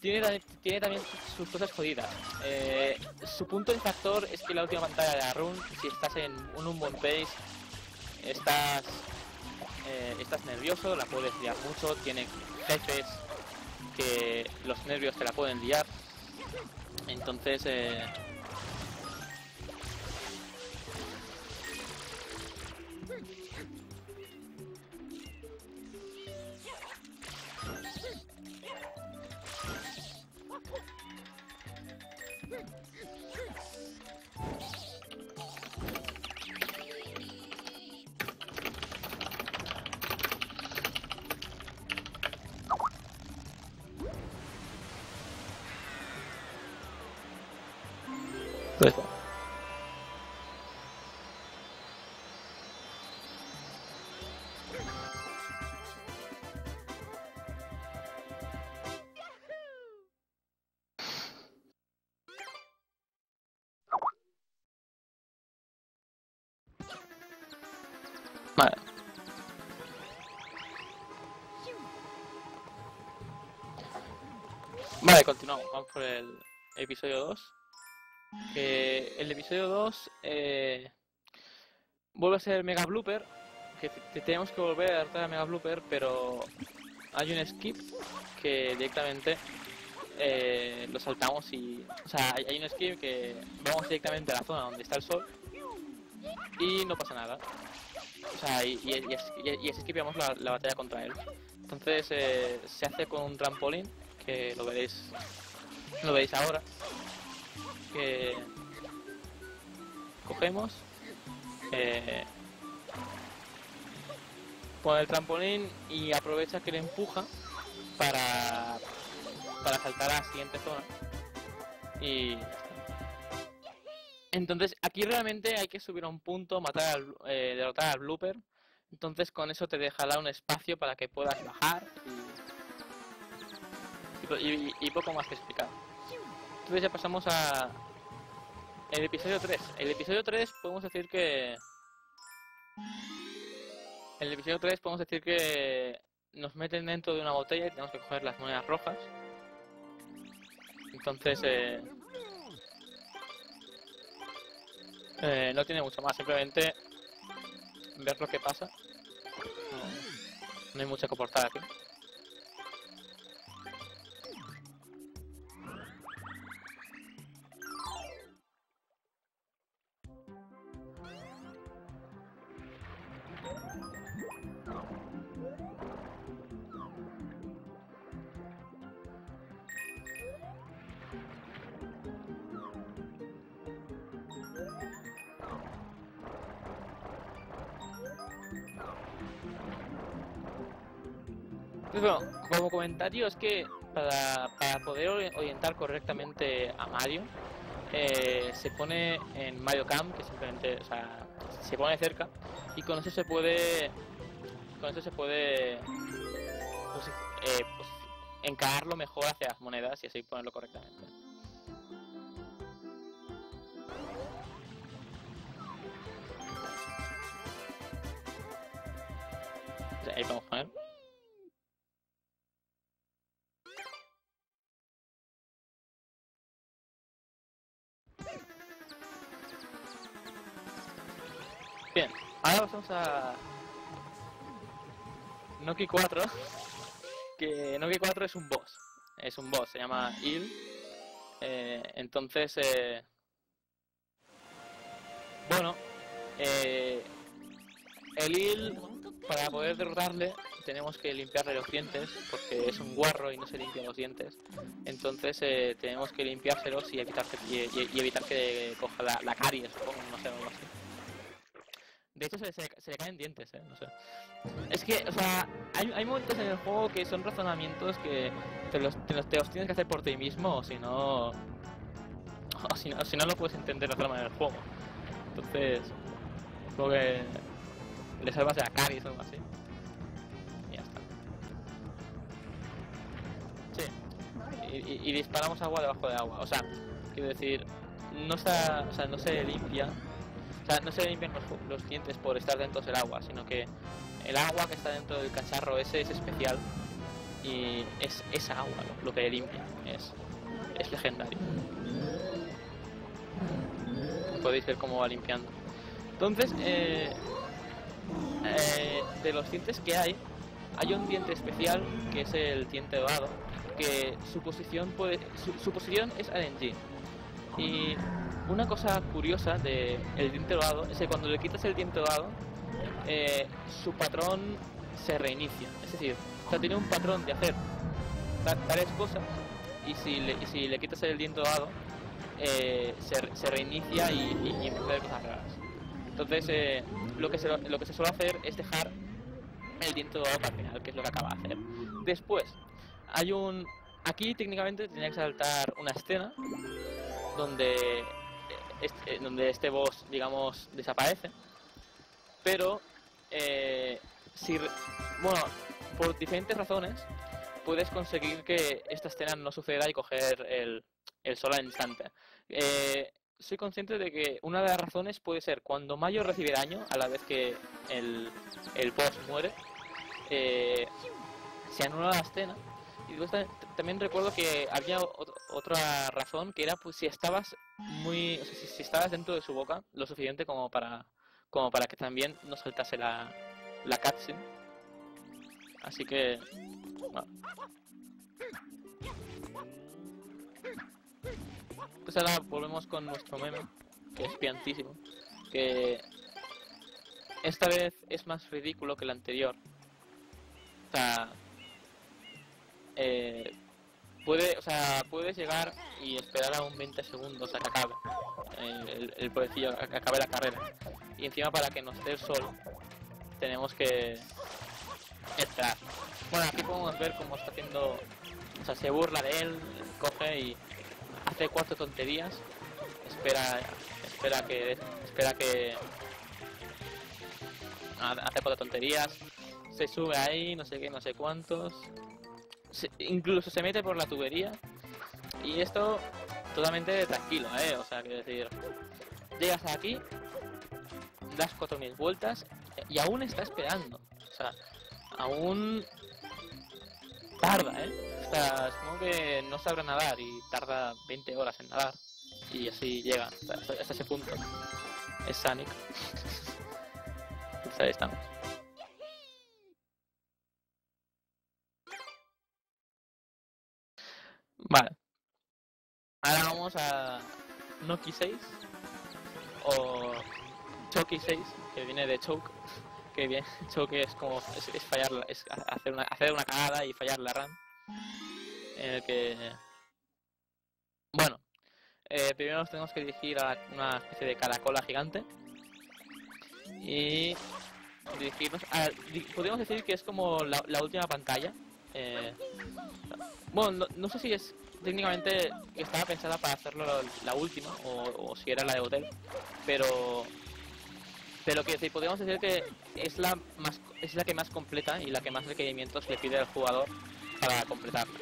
tiene, ta- tiene también sus cosas jodidas. Eh, su punto de factor es que la última pantalla de la run, si estás en un unbound pace, estás, eh, estás nervioso, la puedes liar mucho, tiene jefes que los nervios te la pueden liar. Entonces, eh, Vale, continuamos. Vamos por el episodio 2. Que el episodio 2 eh, vuelve a ser Mega Blooper. Que te- te tenemos que volver a adaptar a Mega Blooper, pero hay un skip que directamente eh, lo saltamos y. O sea, hay, hay un skip que vamos directamente a la zona donde está el sol y no pasa nada. O sea, y, y, y, y- la batalla contra él. Entonces eh, se hace con un trampolín, que lo veréis, lo veréis ahora. Que cogemos, eh, pone el trampolín y aprovecha que le empuja para, para saltar a la siguiente zona. Y. Entonces, aquí realmente hay que subir a un punto, matar al, eh, derrotar al blooper. Entonces, con eso te dejará un espacio para que puedas bajar y po- y- y poco más que explicar. Entonces, ya pasamos a el episodio 3. El episodio 3 podemos decir que. El episodio 3 podemos decir que nos meten dentro de una botella y tenemos que coger las monedas rojas. Entonces, eh, Eh, no tiene mucho más, simplemente ver lo que pasa. No, no hay mucho que aportar aquí. Comentario es que para, poder ori- orientar correctamente a Mario, eh, se pone en Mario Cam, que simplemente, o sea, se pone cerca y con eso se puede, con eso se puede posi- eh, posi- encararlo mejor hacia las monedas y así ponerlo correctamente. Ahí vamos a poner. A Noki 4, que Noki 4 es un boss, es un boss, se llama Il. Eh, entonces, eh, bueno, eh, el Il, para poder derrotarle, tenemos que limpiarle los dientes, porque es un guarro y no se limpia los dientes. Entonces, eh, tenemos que limpiárselos y evitar que, y evitar que coja la, la caries, supongo, no sé, algo así. De hecho, se, le caen dientes, eh, no sé. Es que, o sea, hay, hay momentos en el juego que son razonamientos que te los, te los, tienes que hacer por ti mismo, o si no. O si no, si no lo puedes entender de otra manera del juego. Entonces, creo que le salvas de la caries o algo así. Y ya está. Sí. Y, y- y disparamos agua debajo de agua. O sea, quiero decir, no está, o sea, no se limpia. Sea, no se limpian los, dientes por estar dentro del agua, sino que el agua que está dentro del cacharro ese es especial y es esa agua lo, que limpia. Es, es legendario. Podéis ver cómo va limpiando. Entonces, eh, eh, de los dientes que hay, hay un diente especial que es el diente dorado, que su posición puede, su posición es RNG. Y una cosa curiosa de el diente dorado es que cuando le quitas el diente dorado, eh, su patrón se reinicia. Es decir, o sea, tiene un patrón de hacer tales cosas y si le, y si le quitas el diente dorado, eh, se, se reinicia y, y, y empieza a hacer cosas raras. Entonces, eh, lo, que se, lo que se suele hacer es dejar el diente dorado para el final, que es lo que acaba de hacer. Después, hay un... Aquí técnicamente tenía que saltar una escena donde este, eh, donde este boss, digamos, desaparece. Pero, eh, si, bueno, por diferentes razones, puedes conseguir que esta escena no suceda y coger el, el sol al instante. Eh, soy consciente de que una de las razones puede ser cuando Mayo recibe daño a la vez que el, el boss muere, eh, se anula la escena. Y también recuerdo que había ot- otra razón que era pues si estabas muy, o sea, si, si estabas dentro de su boca lo suficiente como para como para que también no saltase la, la cutscene. Así que bueno. Pues ahora volvemos con nuestro meme, que es piantísimo, que esta vez es más ridículo que el anterior. O sea, eh, puede, o sea, puedes llegar y esperar a un 20 segundos a que acabe eh, el, el pobrecillo, a que acabe la carrera. Y encima para que nos dé el sol, tenemos que esperar. Bueno, aquí podemos ver cómo está haciendo, o sea, se burla de él, coge y hace cuatro tonterías, espera, espera que, espera que ha- hace cuatro tonterías, se sube ahí, no sé qué, no sé cuántos, se- incluso se mete por la tubería y esto totalmente tranquilo, ¿eh? O sea, quiero decir, llegas aquí, das 4.000 vueltas y aún está esperando. O sea, aún tarda, ¿eh? O sea, supongo que no sabrá nadar y tarda 20 horas en nadar y así llega hasta, ese punto. Es Sonic. Entonces ahí estamos. A Noki 6 o Choki 6, que viene de choke, que viene choke es como es, es fallar la- es ha- hacer una hacer una cagada y fallar la run. En el que bueno, eh, primero nos tenemos que dirigir a una especie de caracola gigante y dirigirnos a, podríamos decir que es como la, la última pantalla. eh, bueno, no, sé si es técnicamente estaba pensada para hacerlo la última o, si era la de hotel, pero pero que sí, podríamos decir que es la más es la que más completa y la que más requerimientos le pide al jugador para completarla.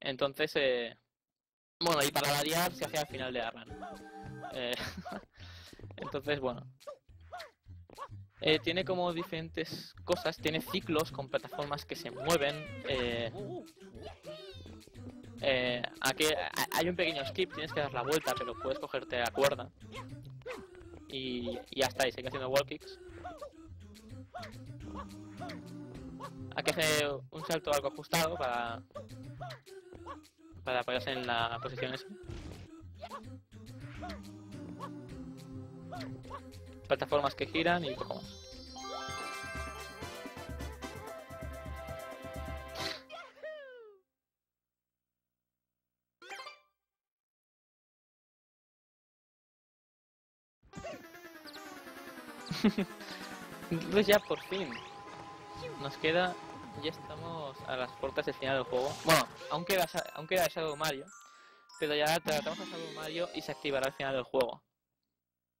Entonces, eh, bueno, y para variar se hace al final de la. Eh, entonces, bueno. Eh, tiene como diferentes cosas, tiene ciclos con plataformas que se mueven. Eh, eh, aquí ha- hay un pequeño skip, tienes que dar la vuelta, pero puedes cogerte la cuerda. Y, y ya está, y sigue haciendo wall kicks. Aquí hace un salto algo ajustado para para apoyarse en la posición esa. Plataformas que giran y poco más. Entonces ya por fin nos queda, ya estamos a las puertas del final del juego. Bueno, aún queda, aún queda Shadow Mario, pero ya tratamos a Shadow Mario y se activará al final del juego.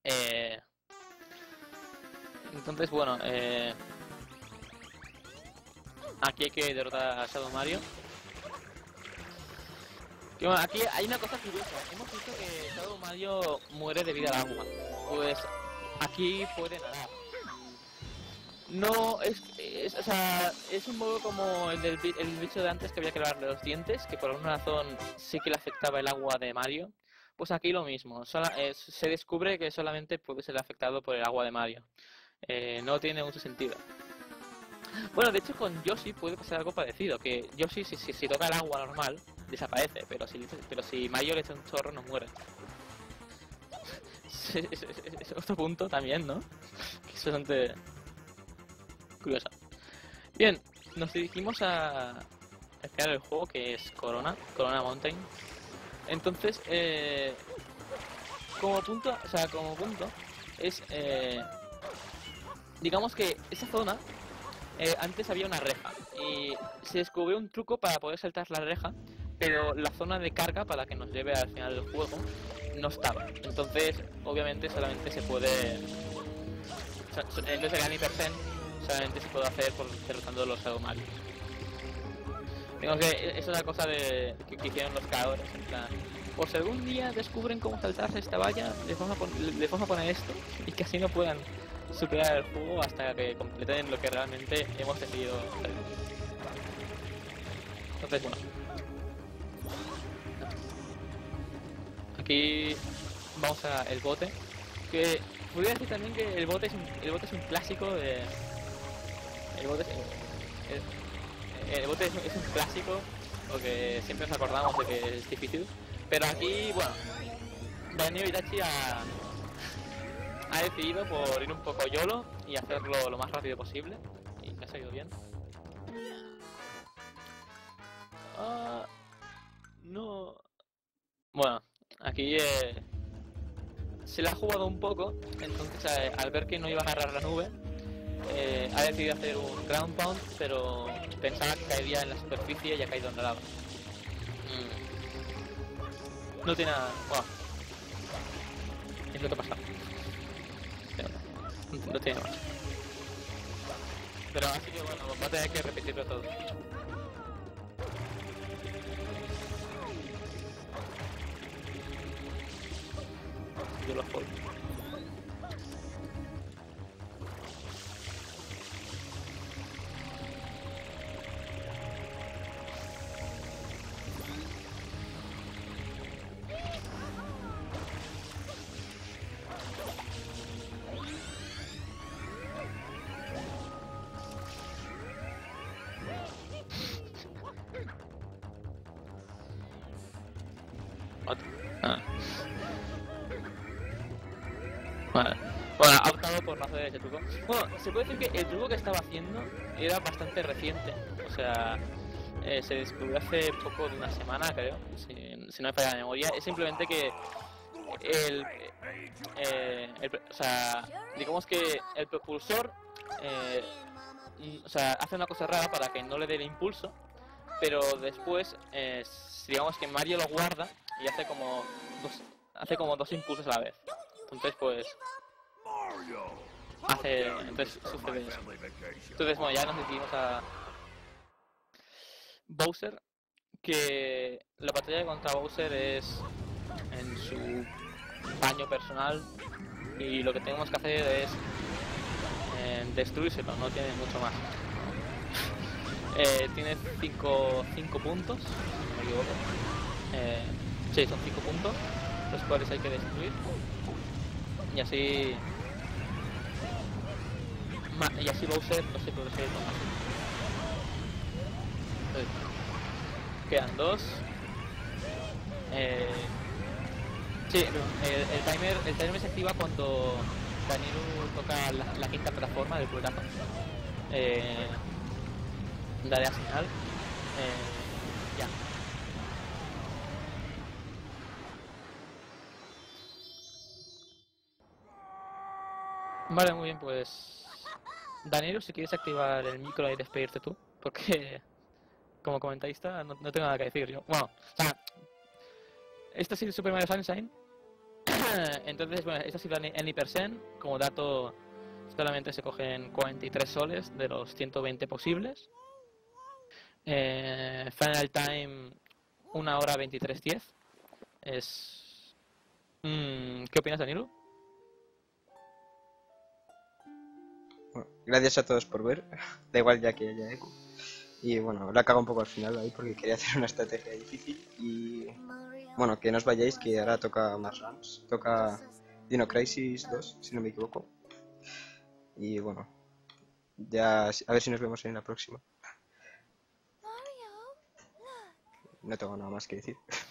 Eh, entonces, bueno, eh, aquí hay que derrotar a Shadow Mario. Y bueno, aquí hay una cosa curiosa. Hemos visto que Shadow Mario muere debido al agua. Pues aquí puede nadar. No, es, es, o sea, es un modo como el del bi- el bicho de antes que había que lavarle los dientes, que por alguna razón sí que le afectaba el agua de Mario. Pues aquí lo mismo, sola- eh, se descubre que solamente puede ser afectado por el agua de Mario. Eh, no tiene mucho sentido. Bueno, de hecho con Yoshi puede pasar algo parecido, que Yoshi si, si, toca el agua normal desaparece, pero si, pero si Mario le echa un chorro no muere. es, otro punto también, ¿no? Que es bastante curioso. Bien, nos dirigimos a final del juego que es Corona, Corona Mountain. Entonces, eh, como punto, o sea, como punto, es, eh, digamos que esa zona, eh, antes había una reja y se descubrió un truco para poder saltar la reja, pero la zona de carga para que nos lleve al final del juego no estaba. Entonces, obviamente, solamente se puede, en vez de Gani Percent, solamente se puede hacer por derrotando los Mario. Digamos que es una cosa de, que, hicieron los creadores, en plan, por si algún día descubren cómo saltarse esta valla, les vamos a poner esto y que así no puedan superar el juego hasta que completen lo que realmente hemos decidido. Entonces, bueno. Aquí vamos a el bote, que podría decir también que el bote es un, el bote es un clásico de... El bote es, el, bote es, es un clásico, porque siempre nos acordamos de que es difícil. Pero aquí, bueno, Daniel Itachi ha, ha decidido por ir un poco YOLO y hacerlo lo más rápido posible. Y le ha salido bien. Ah, no. Bueno, aquí eh, se le ha jugado un poco, entonces eh, al ver que no iba a agarrar la nube, eh, ha decidido hacer un ground pound, pero pensaba que caería en la superficie y ha caído en la lava. Mm. No tiene nada. Bueno. Es lo que pasa. No tiene más. Pero así que bueno, va a tener que repetirlo todo. Yo lo juego. Ese truco. Bueno, se puede decir que el truco que estaba haciendo era bastante reciente. O sea, eh, se descubrió hace poco de una semana, creo, si, si no me falla la memoria. Es simplemente que el, eh, el- o sea, digamos que el propulsor, eh, mm, o sea, hace una cosa rara para que no le dé el impulso, pero después, eh, digamos que Mario lo guarda y hace como dos, hace como dos impulsos a la vez. Entonces, pues, hace, entonces sucede eso. Entonces, bueno, ya nos decidimos a, Bowser, que la batalla contra Bowser es en su baño personal y lo que tenemos que hacer es eh, destruírselo, no tiene mucho más. Eh, tiene 5 puntos, si no me equivoco. Eh, sí, son 5 puntos, los cuales hay que destruir. Y así... Y así Bowser no se seguir con más. Quedan dos. Eh, sí, el, timer, el timer se activa cuando Daniel toca la, quinta plataforma del programa. Eh, daré a señal. Eh, ya. Vale, muy bien, pues. Daniel, si quieres activar el micro y despedirte tú, porque como comentarista no, no tengo nada que decir yo. Bueno, o sea, este ha sido Super Mario Sunshine. Entonces, bueno, ha sido el Any%. Como dato, solamente se cogen 43 soles de los 120 posibles. Eh, final time, 1 hora 23.10. Es. Mm, ¿Qué opinas, Danilo? Bueno, gracias a todos por ver. Da igual ya que haya eco. Y bueno, la cago un poco al final ahí porque quería hacer una estrategia difícil. Y bueno, que no os vayáis, que ahora toca más runs. Toca Dino Crisis 2, si no me equivoco. Y bueno, ya a ver si nos vemos en la próxima. No tengo nada más que decir.